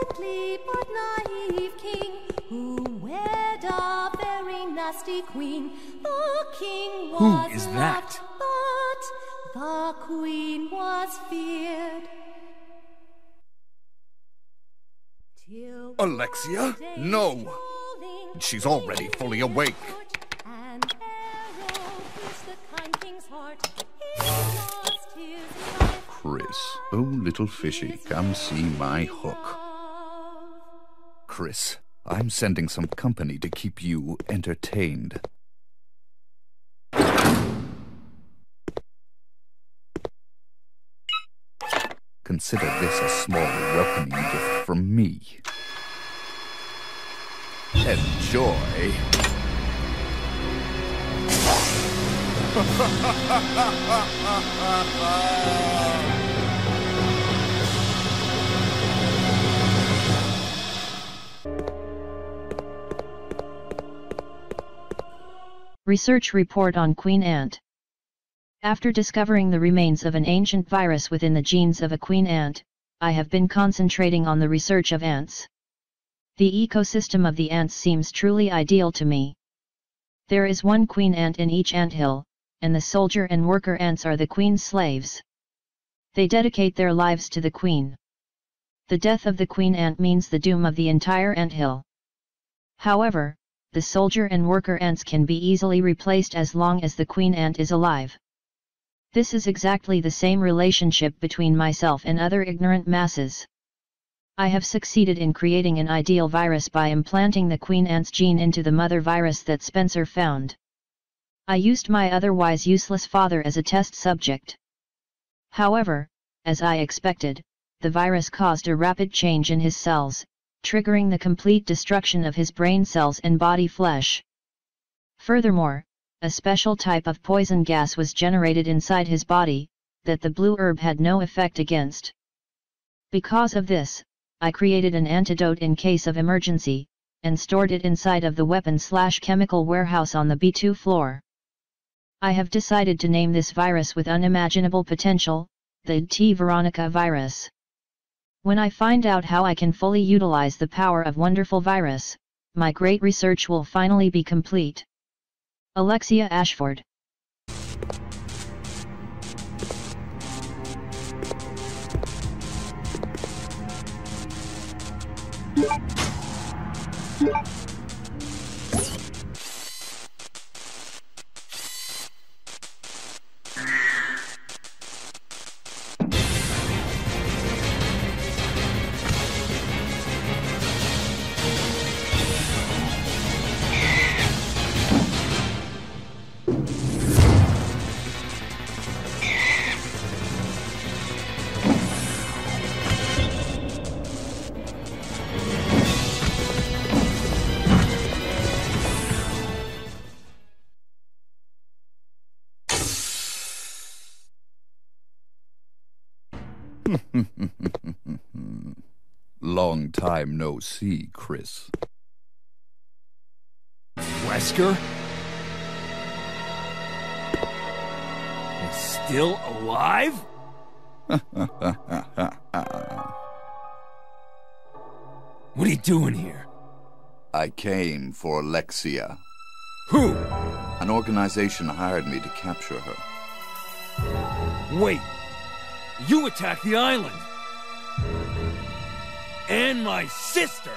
Friendly but naive king who wed a very nasty queen. The king was is loved, that? but the queen was feared. Till Alexia? No! She's already fully awake. an the kind king's heart. He lost his life. Chris, oh little fishy, come see my hook. Chris, I'm sending some company to keep you entertained. Consider this a small welcoming gift from me. Enjoy. Research report on Queen Ant. After discovering the remains of an ancient virus within the genes of a queen ant, I have been concentrating on the research of ants. The ecosystem of the ants seems truly ideal to me. There is one queen ant in each anthill, and the soldier and worker ants are the queen's slaves. They dedicate their lives to the queen. The death of the queen ant means the doom of the entire anthill. However, the soldier and worker ants can be easily replaced as long as the queen ant is alive. This is exactly the same relationship between myself and other ignorant masses. I have succeeded in creating an ideal virus by implanting the queen ant's gene into the mother virus that Spencer found. I used my otherwise useless father as a test subject. However, as I expected, the virus caused a rapid change in his cells, triggering the complete destruction of his brain cells and body flesh. Furthermore, a special type of poison gas was generated inside his body, that the blue herb had no effect against. Because of this, I created an antidote in case of emergency, and stored it inside of the weapon slash chemical warehouse on the B2 floor. I have decided to name this virus with unimaginable potential, the T. Veronica virus. When I find out how I can fully utilize the power of wonderful virus, my great research will finally be complete. Alexia Ashford time no see, Chris. Wesker? Still alive? What are you doing here? I came for Alexia. Who? An organization hired me to capture her. Wait. You attacked the island. And my sister.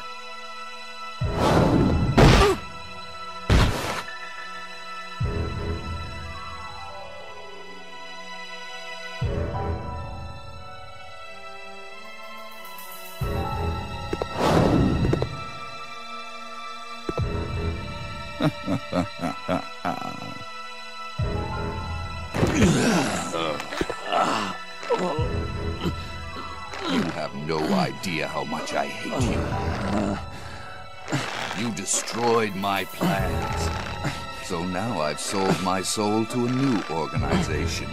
Idea how much I hate you. You destroyed my plans. So now I've sold my soul to a new organization.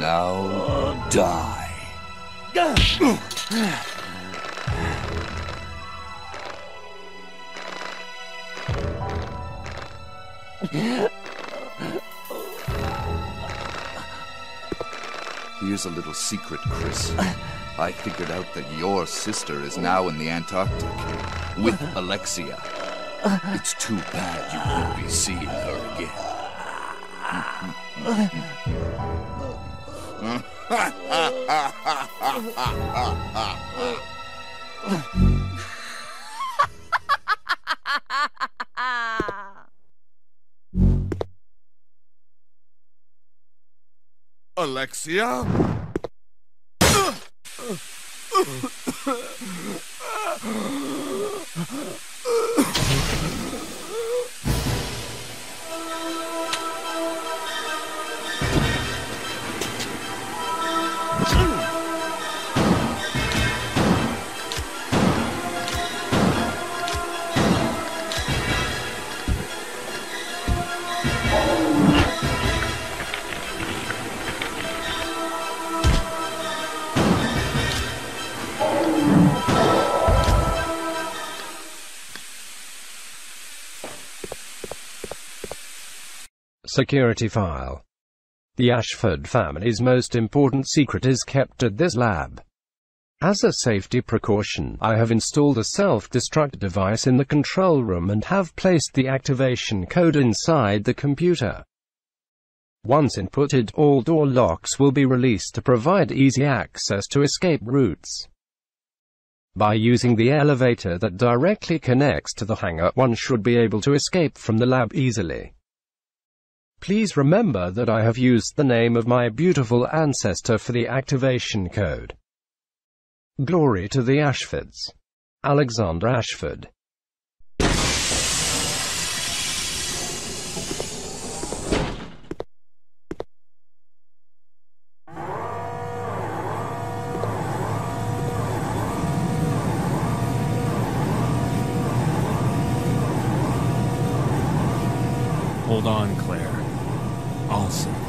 Now die. Here's a little secret, Chris. I figured out that your sister is now in the Antarctic with Alexia. It's too bad you won't be seeing her again. Alexia? Security File The Ashford family's most important secret is kept at this lab. As a safety precaution, I have installed a self-destruct device in the control room and have placed the activation code inside the computer. Once inputted, all door locks will be released to provide easy access to escape routes. By using the elevator that directly connects to the hangar, one should be able to escape from the lab easily. Please remember that I have used the name of my beautiful ancestor for the activation code. Glory to the Ashfords. Alexander Ashford. Hold on, Claire. I'll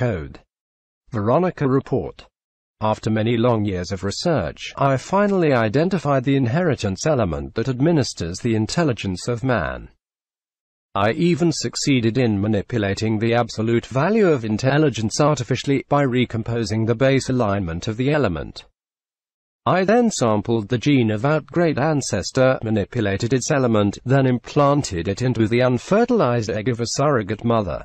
code. Veronica Report. After many long years of research, I finally identified the inheritance element that administers the intelligence of man. I even succeeded in manipulating the absolute value of intelligence artificially by recomposing the base alignment of the element. I then sampled the gene of our great ancestor, manipulated its element, then implanted it into the unfertilized egg of a surrogate mother.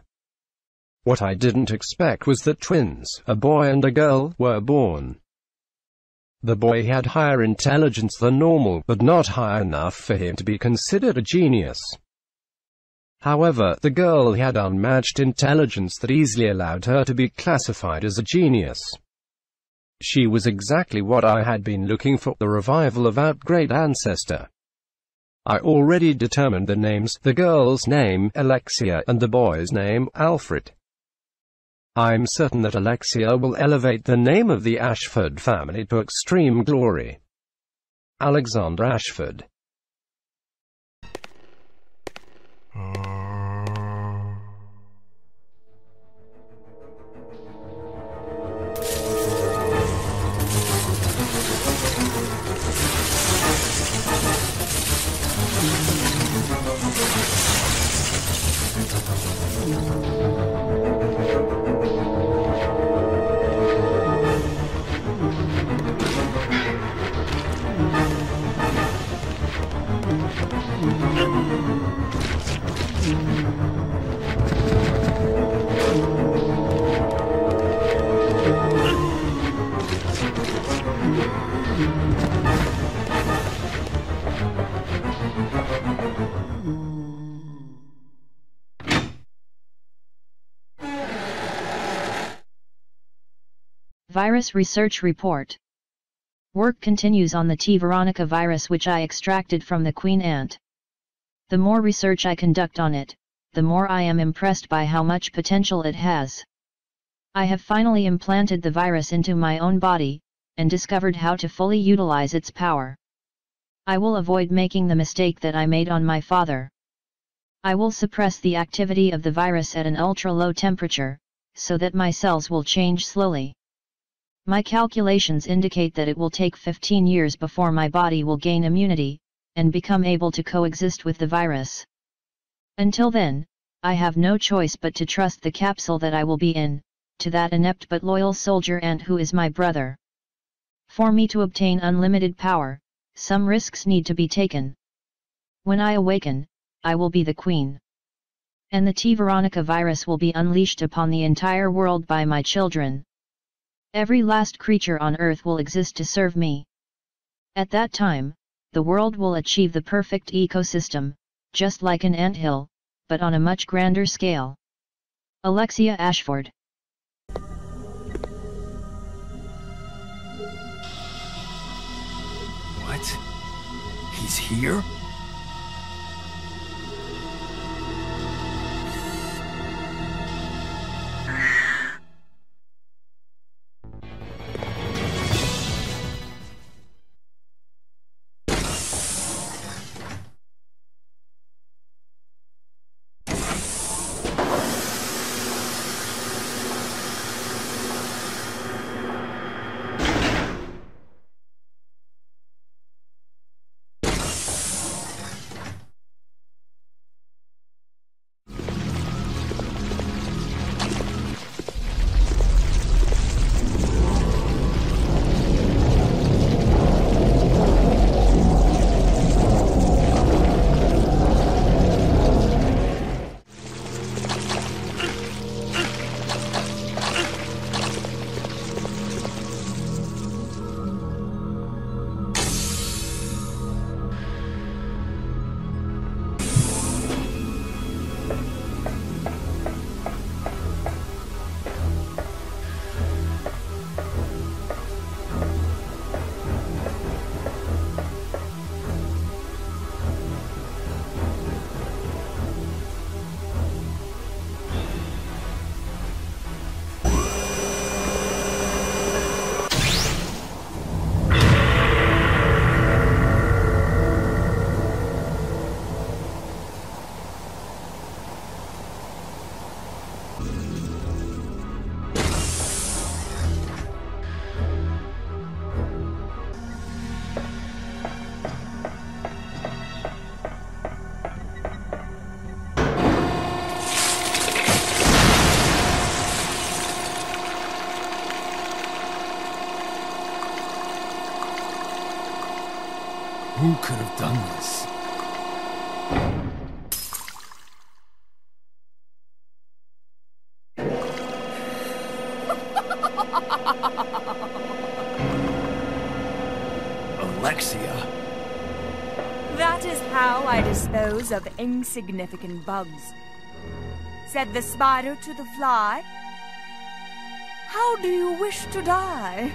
What I didn't expect was that twins, a boy and a girl, were born. The boy had higher intelligence than normal, but not high enough for him to be considered a genius. However, the girl had unmatched intelligence that easily allowed her to be classified as a genius. She was exactly what I had been looking for, the revival of our great ancestor. I already determined the names, the girl's name, Alexia, and the boy's name, Alfred. I'm certain that Alexia will elevate the name of the Ashford family to extreme glory. Alexander Ashford hmm. Virus Research Report Work continues on the T. Veronica virus which I extracted from the queen ant. The more research I conduct on it, the more I am impressed by how much potential it has. I have finally implanted the virus into my own body, and discovered how to fully utilize its power. I will avoid making the mistake that I made on my father. I will suppress the activity of the virus at an ultra-low temperature, so that my cells will change slowly. My calculations indicate that it will take 15 years before my body will gain immunity, and become able to coexist with the virus. Until then, I have no choice but to trust the capsule that I will be in, to that inept but loyal soldier ant who is my brother. For me to obtain unlimited power, some risks need to be taken. When I awaken, I will be the queen. And the T. Veronica virus will be unleashed upon the entire world by my children. Every last creature on earth will exist to serve me. At that time, the world will achieve the perfect ecosystem, just like an anthill, but on a much grander scale. Alexia Ashford What? He's here? Of insignificant bugs. Said the spider to the fly. How do you wish to die?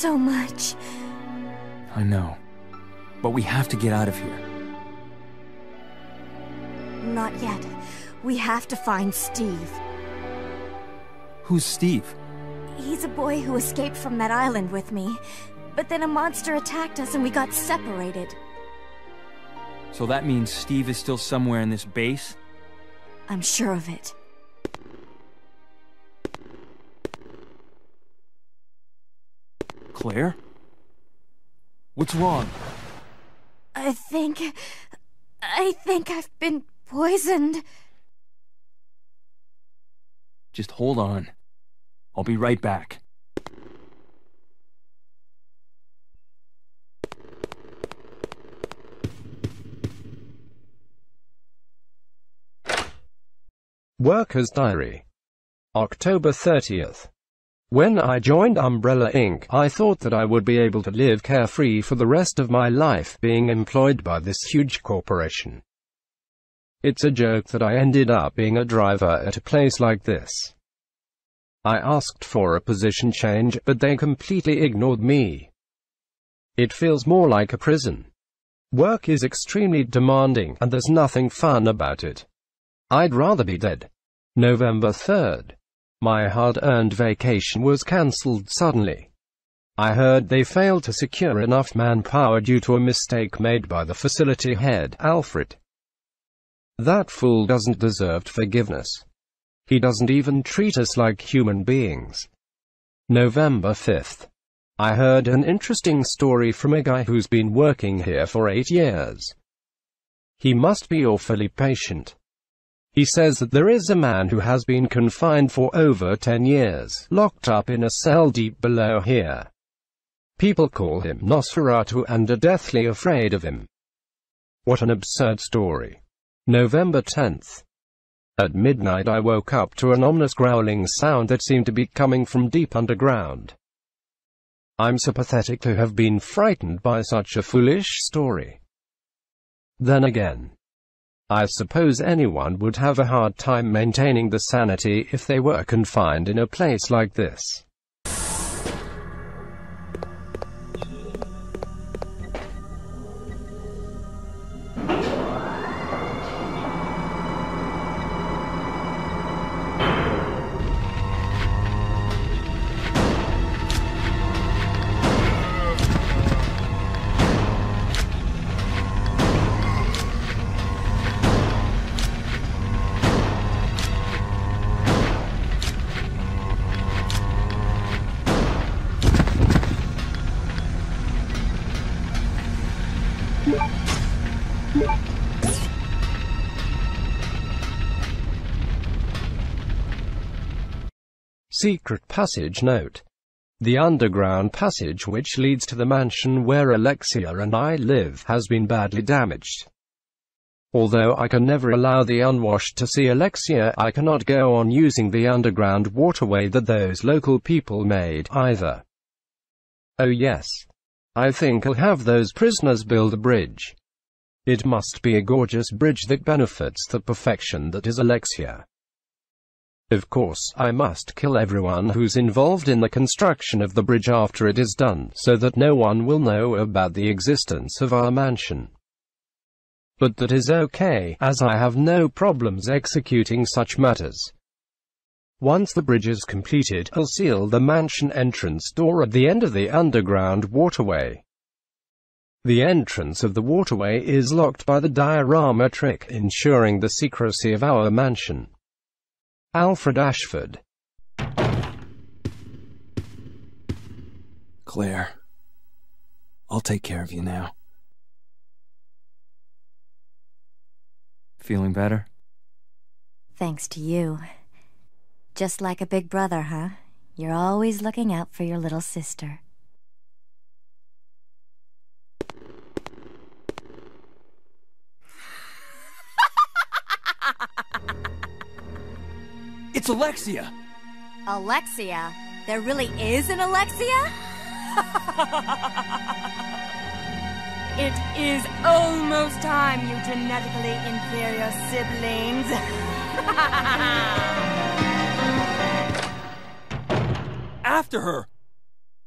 So much. I know. But we have to get out of here. Not yet. We have to find Steve. Who's Steve? He's a boy who escaped from that island with me. But then a monster attacked us and we got separated. So that means Steve is still somewhere in this base? I'm sure of it. Claire? What's wrong? I think. I think I've been poisoned. Just hold on. I'll be right back. Worker's Diary. October 30th. When I joined Umbrella Inc., I thought that I would be able to live carefree for the rest of my life being employed by this huge corporation. It's a joke that I ended up being a driver at a place like this. I asked for a position change, but they completely ignored me. It feels more like a prison. Work is extremely demanding, and there's nothing fun about it. I'd rather be dead. November 3rd. My hard-earned vacation was cancelled suddenly. I heard they failed to secure enough manpower due to a mistake made by the facility head, Alfred. That fool doesn't deserve forgiveness. He doesn't even treat us like human beings. November 5th. I heard an interesting story from a guy who's been working here for eight years. He must be awfully patient. He says that there is a man who has been confined for over 10 years, locked up in a cell deep below here. People call him Nosferatu and are deathly afraid of him. What an absurd story. November 10th. At midnight I woke up to an ominous growling sound that seemed to be coming from deep underground. I'm so pathetic to have been frightened by such a foolish story. Then again, I suppose anyone would have a hard time maintaining the sanity if they were confined in a place like this. Secret passage note. The underground passage which leads to the mansion where Alexia and I live has been badly damaged. Although I can never allow the unwashed to see Alexia, I cannot go on using the underground waterway that those local people made, either. Oh yes. I think I'll have those prisoners build a bridge. It must be a gorgeous bridge that benefits the perfection that is Alexia. Of course, I must kill everyone who's involved in the construction of the bridge after it is done, so that no one will know about the existence of our mansion. But that is okay, as I have no problems executing such matters. Once the bridge is completed, I'll seal the mansion entrance door at the end of the underground waterway. The entrance of the waterway is locked by the diorama trick, ensuring the secrecy of our mansion. Alfred Ashford. Claire. I'll take care of you now. Feeling better? Thanks to you. Just like a big brother, huh? You're always looking out for your little sister. It's Alexia! Alexia? There really is an Alexia? It is almost time, you genetically inferior siblings. After her!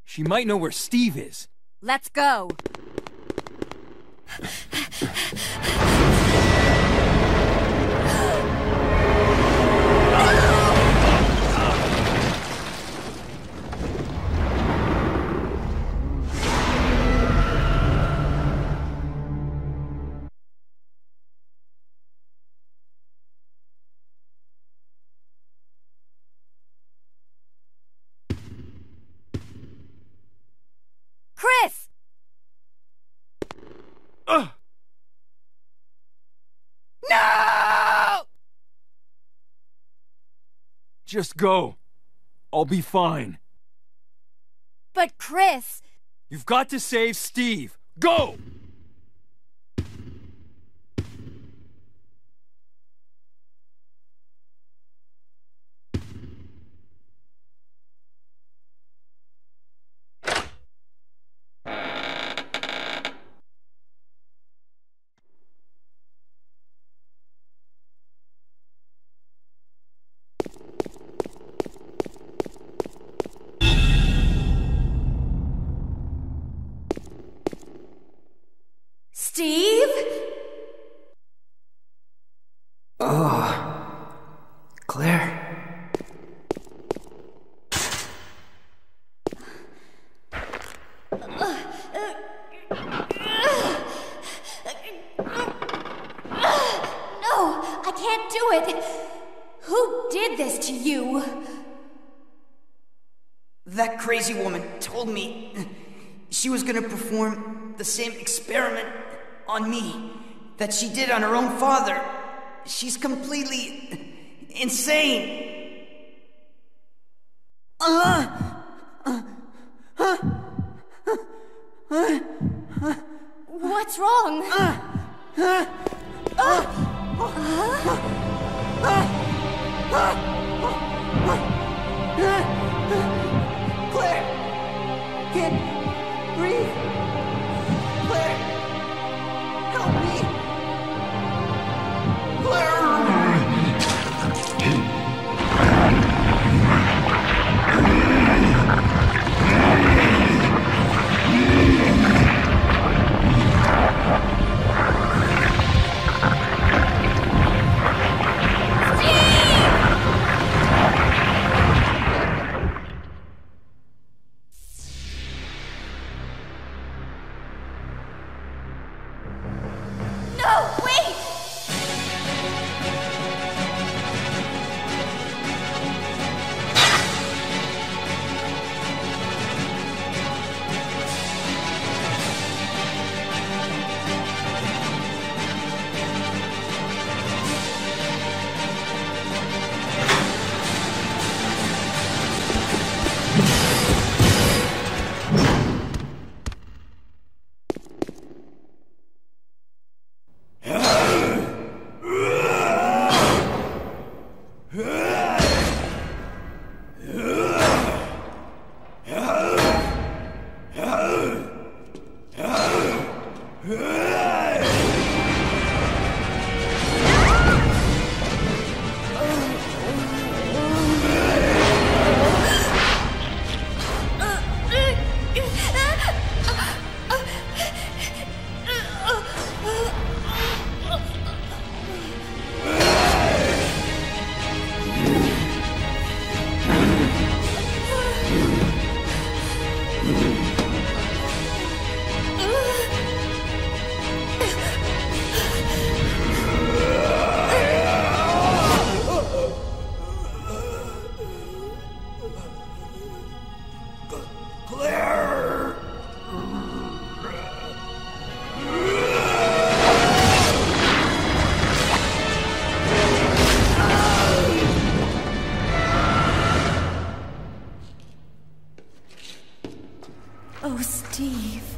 She might know where Steve is. Let's go. Just go. I'll be fine. But Chris! You've got to save Steve. Go! She did on her own father. She's completely insane. Uh, What's wrong? Claire! Oh, Steve.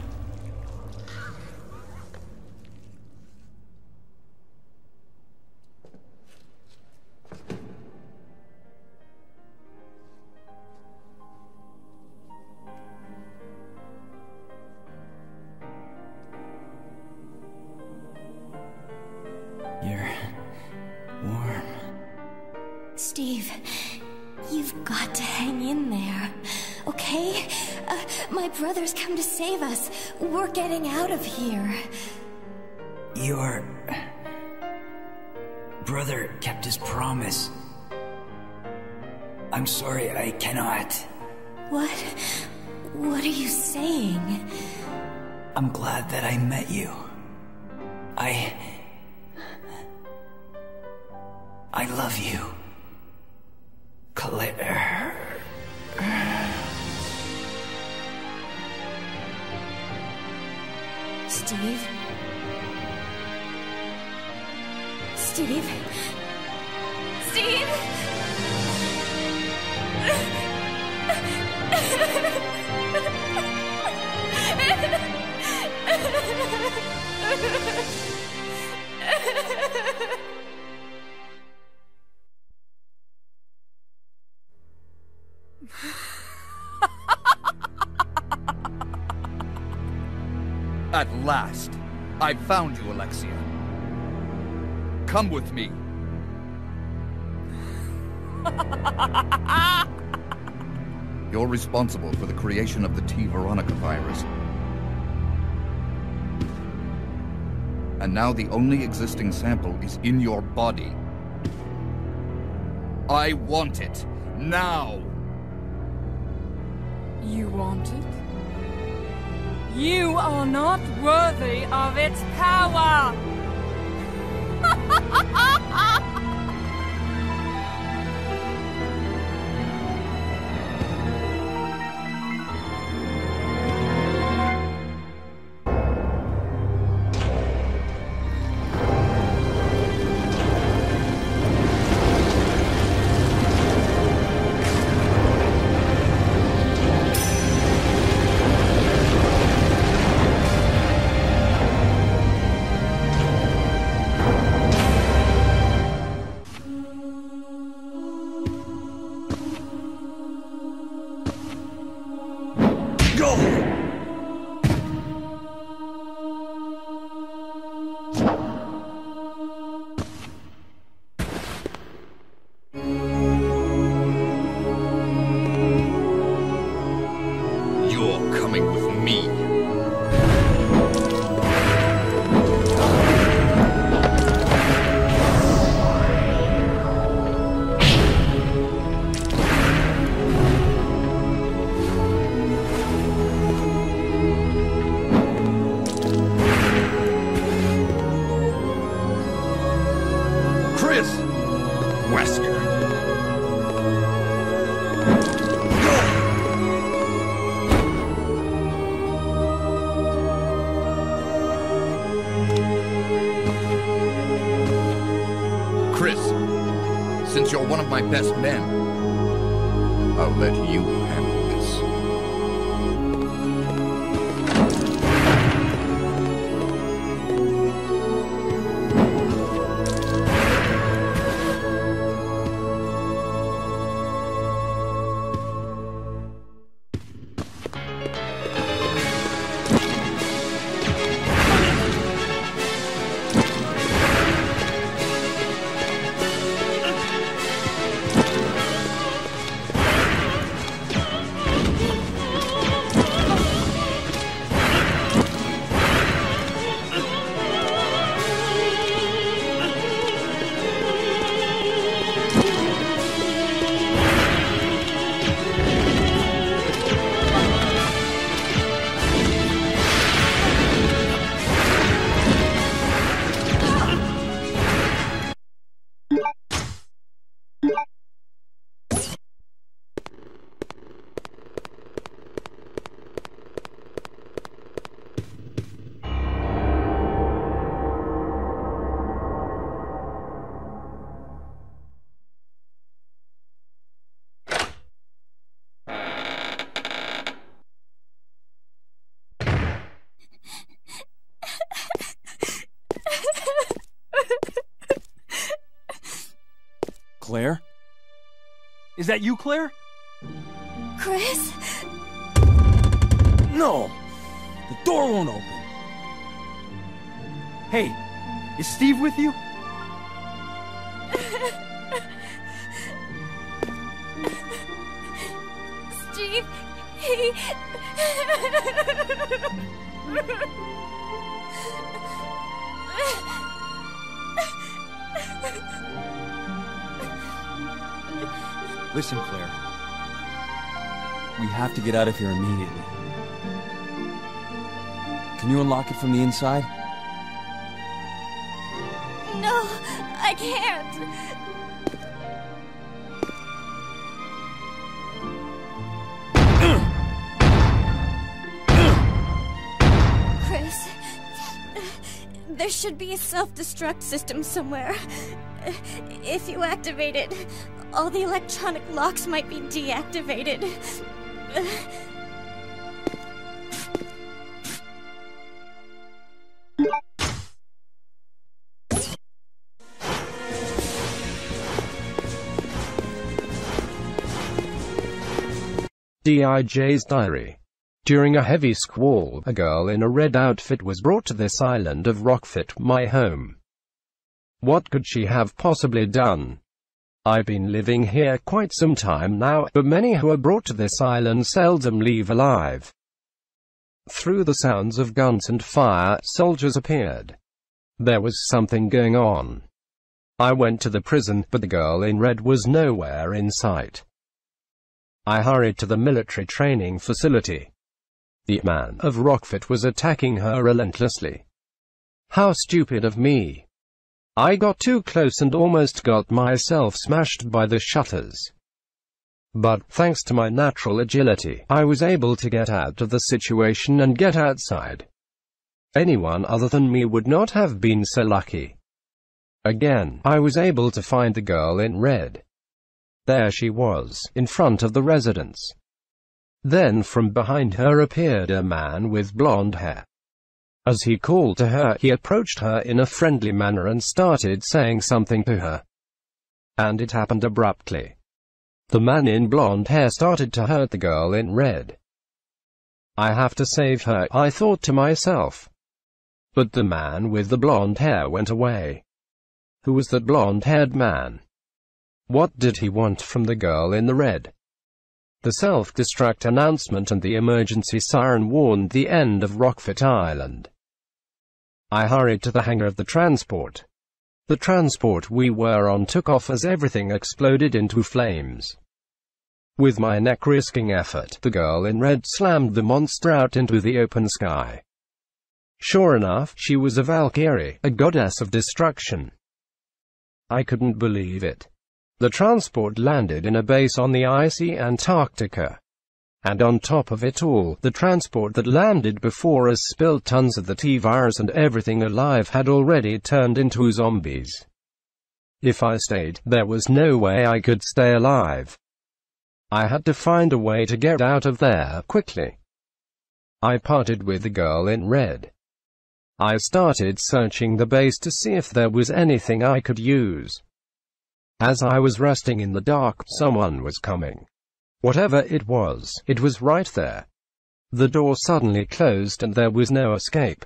You. I've found you, Alexia. Come with me. You're responsible for the creation of the T. Veronica virus. And now the only existing sample is in your body. I want it. Now! You are not worthy of its power! Best men, Is that you, Claire? Chris? No! The door won't open. Hey, is Steve with you? Steve, he. Listen, Claire. We have to get out of here immediately. Can you unlock it from the inside? No, I can't. Chris, there should be a self-destruct system somewhere. If you activate it, all the electronic locks might be deactivated. DIJ's diary. During a heavy squall, a girl in a red outfit was brought to this island of Rockfort, my home. What could she have possibly done? I've been living here quite some time now, but many who are brought to this island seldom leave alive. Through the sounds of guns and fire, soldiers appeared. There was something going on. I went to the prison, but the girl in red was nowhere in sight. I hurried to the military training facility. The man of Rockfort was attacking her relentlessly. How stupid of me. I got too close and almost got myself smashed by the shutters. But, thanks to my natural agility, I was able to get out of the situation and get outside. Anyone other than me would not have been so lucky. Again, I was able to find the girl in red. There she was, in front of the residence. Then from behind her appeared a man with blonde hair. As he called to her, he approached her in a friendly manner and started saying something to her. And it happened abruptly. The man in blonde hair started to hurt the girl in red. I have to save her, I thought to myself. But the man with the blonde hair went away. Who was that blonde-haired man? What did he want from the girl in the red? The self-destruct announcement and the emergency siren warned the end of Rockfort Island. I hurried to the hangar of the transport. The transport we were on took off as everything exploded into flames. With my neck-risking effort, the girl in red slammed the monster out into the open sky. Sure enough, she was a Valkyrie, a goddess of destruction. I couldn't believe it. The transport landed in a base on the icy Antarctica. And on top of it all, the transport that landed before us spilled tons of the T-virus and everything alive had already turned into zombies. If I stayed, there was no way I could stay alive. I had to find a way to get out of there, quickly. I parted with the girl in red. I started searching the base to see if there was anything I could use. As I was resting in the dark, someone was coming. Whatever it was, it was right there. The door suddenly closed and there was no escape.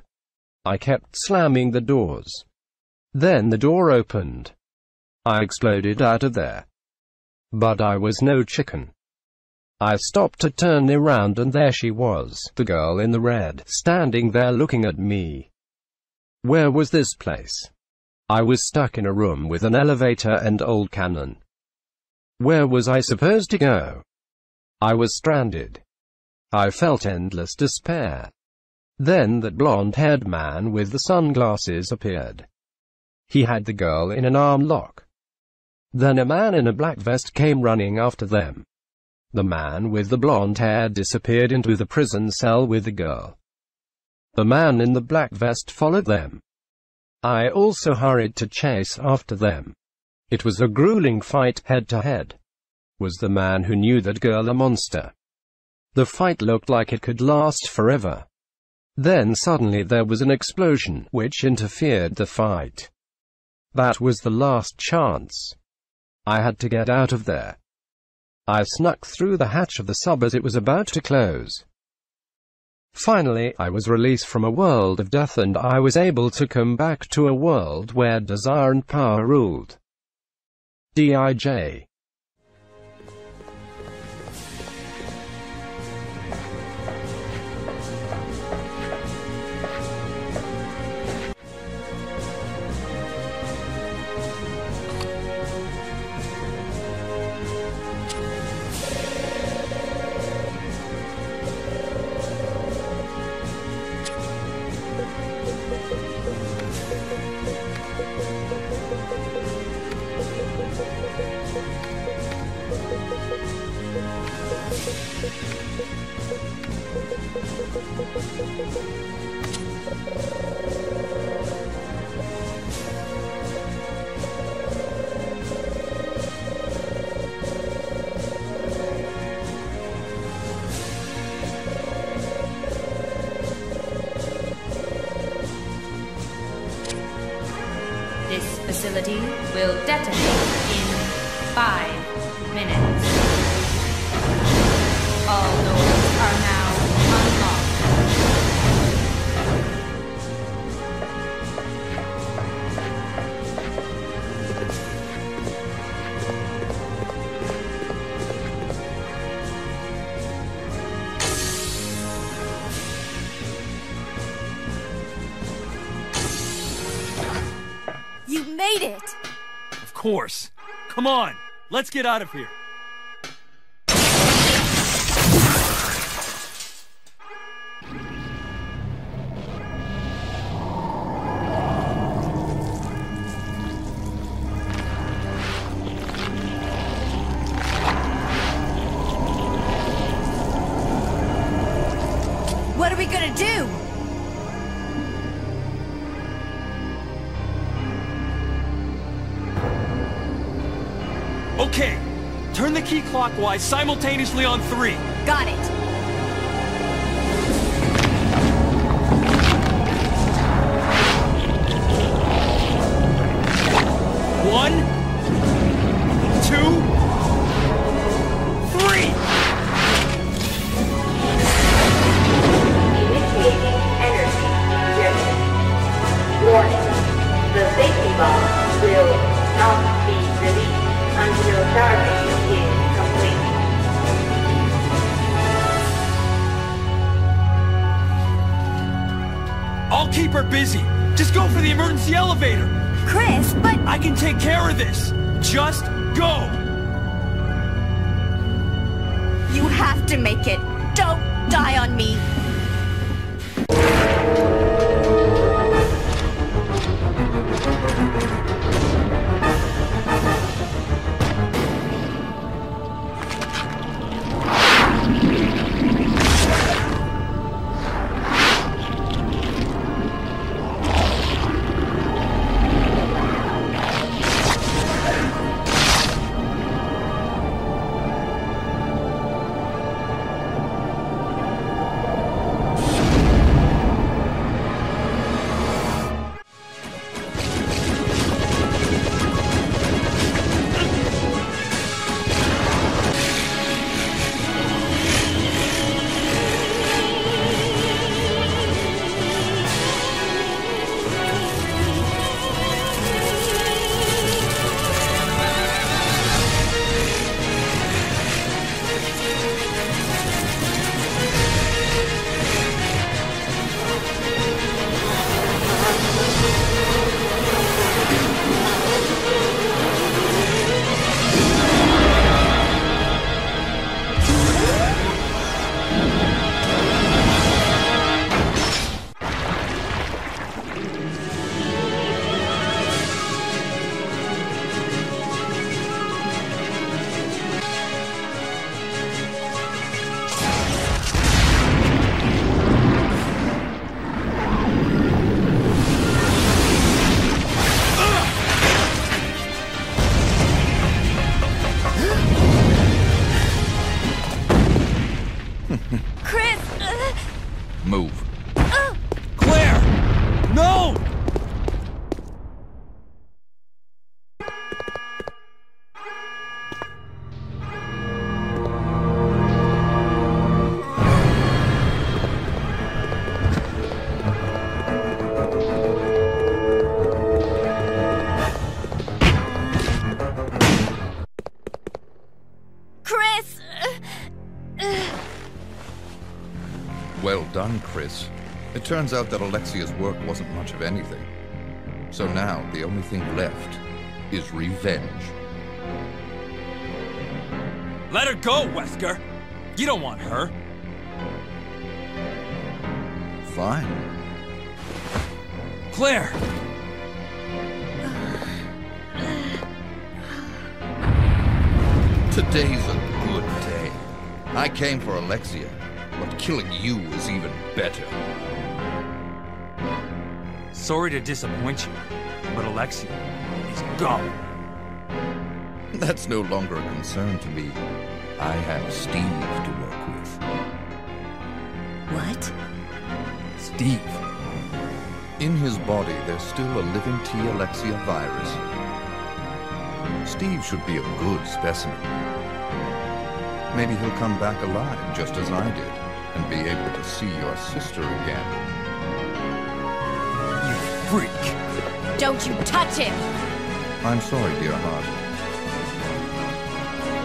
I kept slamming the doors. Then the door opened. I exploded out of there. But I was no chicken. I stopped to turn around and there she was, the girl in the red, standing there looking at me. Where was this place? I was stuck in a room with an elevator and old cannon. Where was I supposed to go? I was stranded. I felt endless despair. Then that blonde-haired man with the sunglasses appeared. He had the girl in an arm lock. Then a man in a black vest came running after them. The man with the blonde hair disappeared into the prison cell with the girl. The man in the black vest followed them. I also hurried to chase after them. It was a grueling fight, head to head. Was the man who knew that girl a monster? The fight looked like it could last forever. Then suddenly there was an explosion, which interfered the fight. That was the last chance. I had to get out of there. I snuck through the hatch of the sub as it was about to close. Finally, I was released from a world of death and I was able to come back to a world where desire and power ruled. D.I.J. get out of here. Simultaneously on three. Turns out that Alexia's work wasn't much of anything. So now, the only thing left is revenge. Let her go, Wesker! You don't want her. Fine. Claire! Today's a good day. I came for Alexia, but killing you is even better. Sorry to disappoint you, but Alexia is gone. That's no longer a concern to me. I have Steve to work with. What? Steve. In his body, there's still a living T. Alexia virus. Steve should be a good specimen. Maybe he'll come back alive, just as I did, and be able to see your sister again. You freak! Don't you touch him! I'm sorry, dear heart.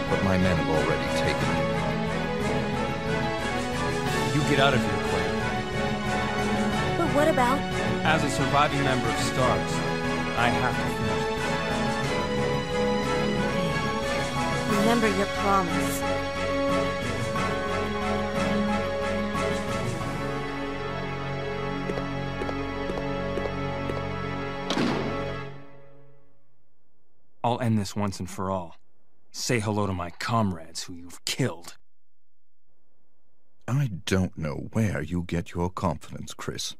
But my men have already taken him. You get out of here, Claire. But what about... As a surviving member of STARS, I have to finish Remember your promise. I'll end this once and for all. Say hello to my comrades who you've killed. I don't know where you get your confidence, Chris.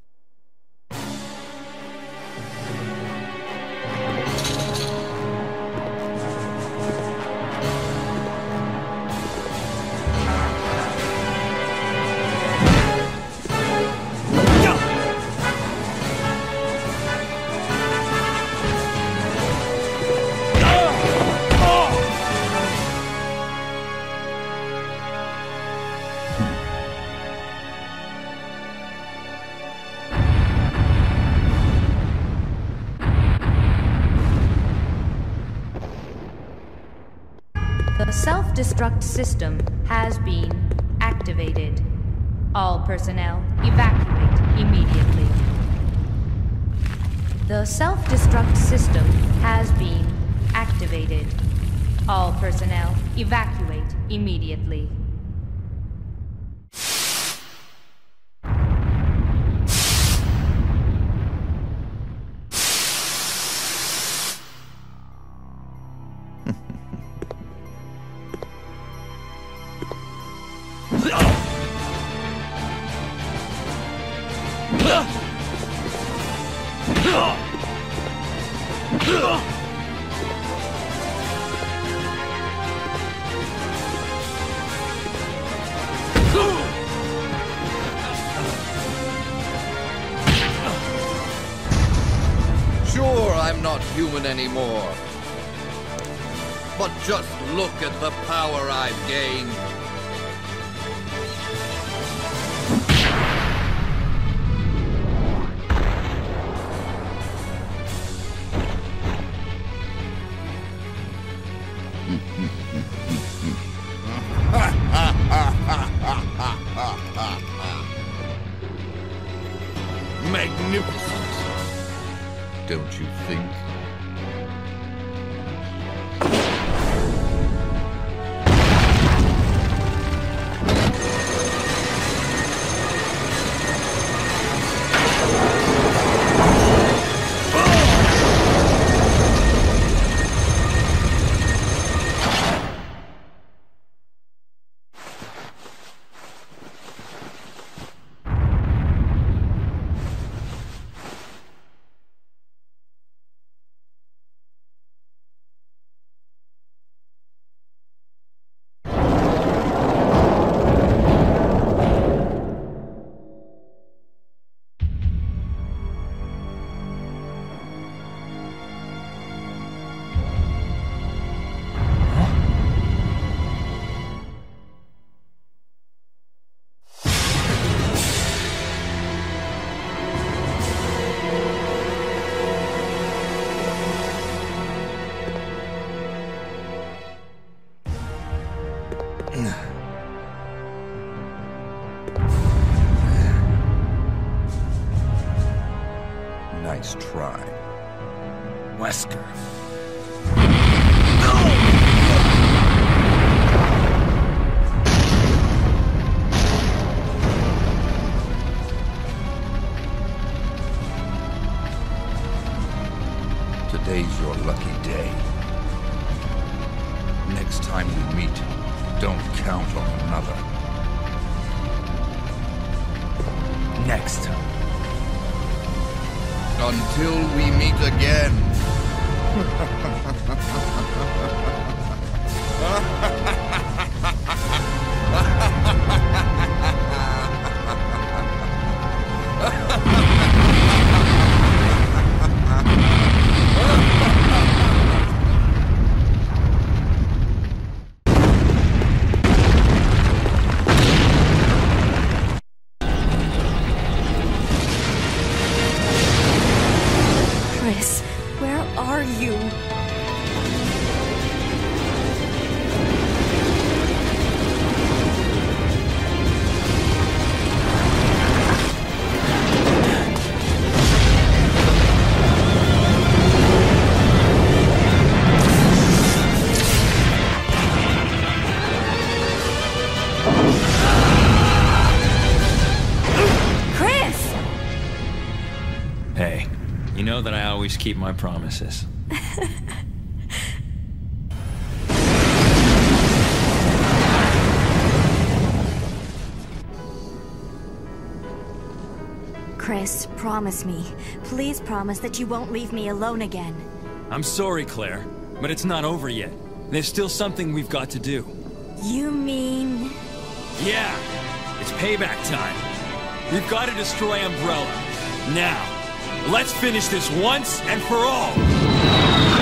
Self-destruct system has been activated. All personnel evacuate immediately. The self-destruct system has been activated. All personnel evacuate immediately. Always keep my promises. Chris, promise me. Please promise that you won't leave me alone again. I'm sorry, Claire, but it's not over yet. There's still something we've got to do. You mean. Yeah, it's payback time. We've got to destroy Umbrella. Now, let's finish this once and for all.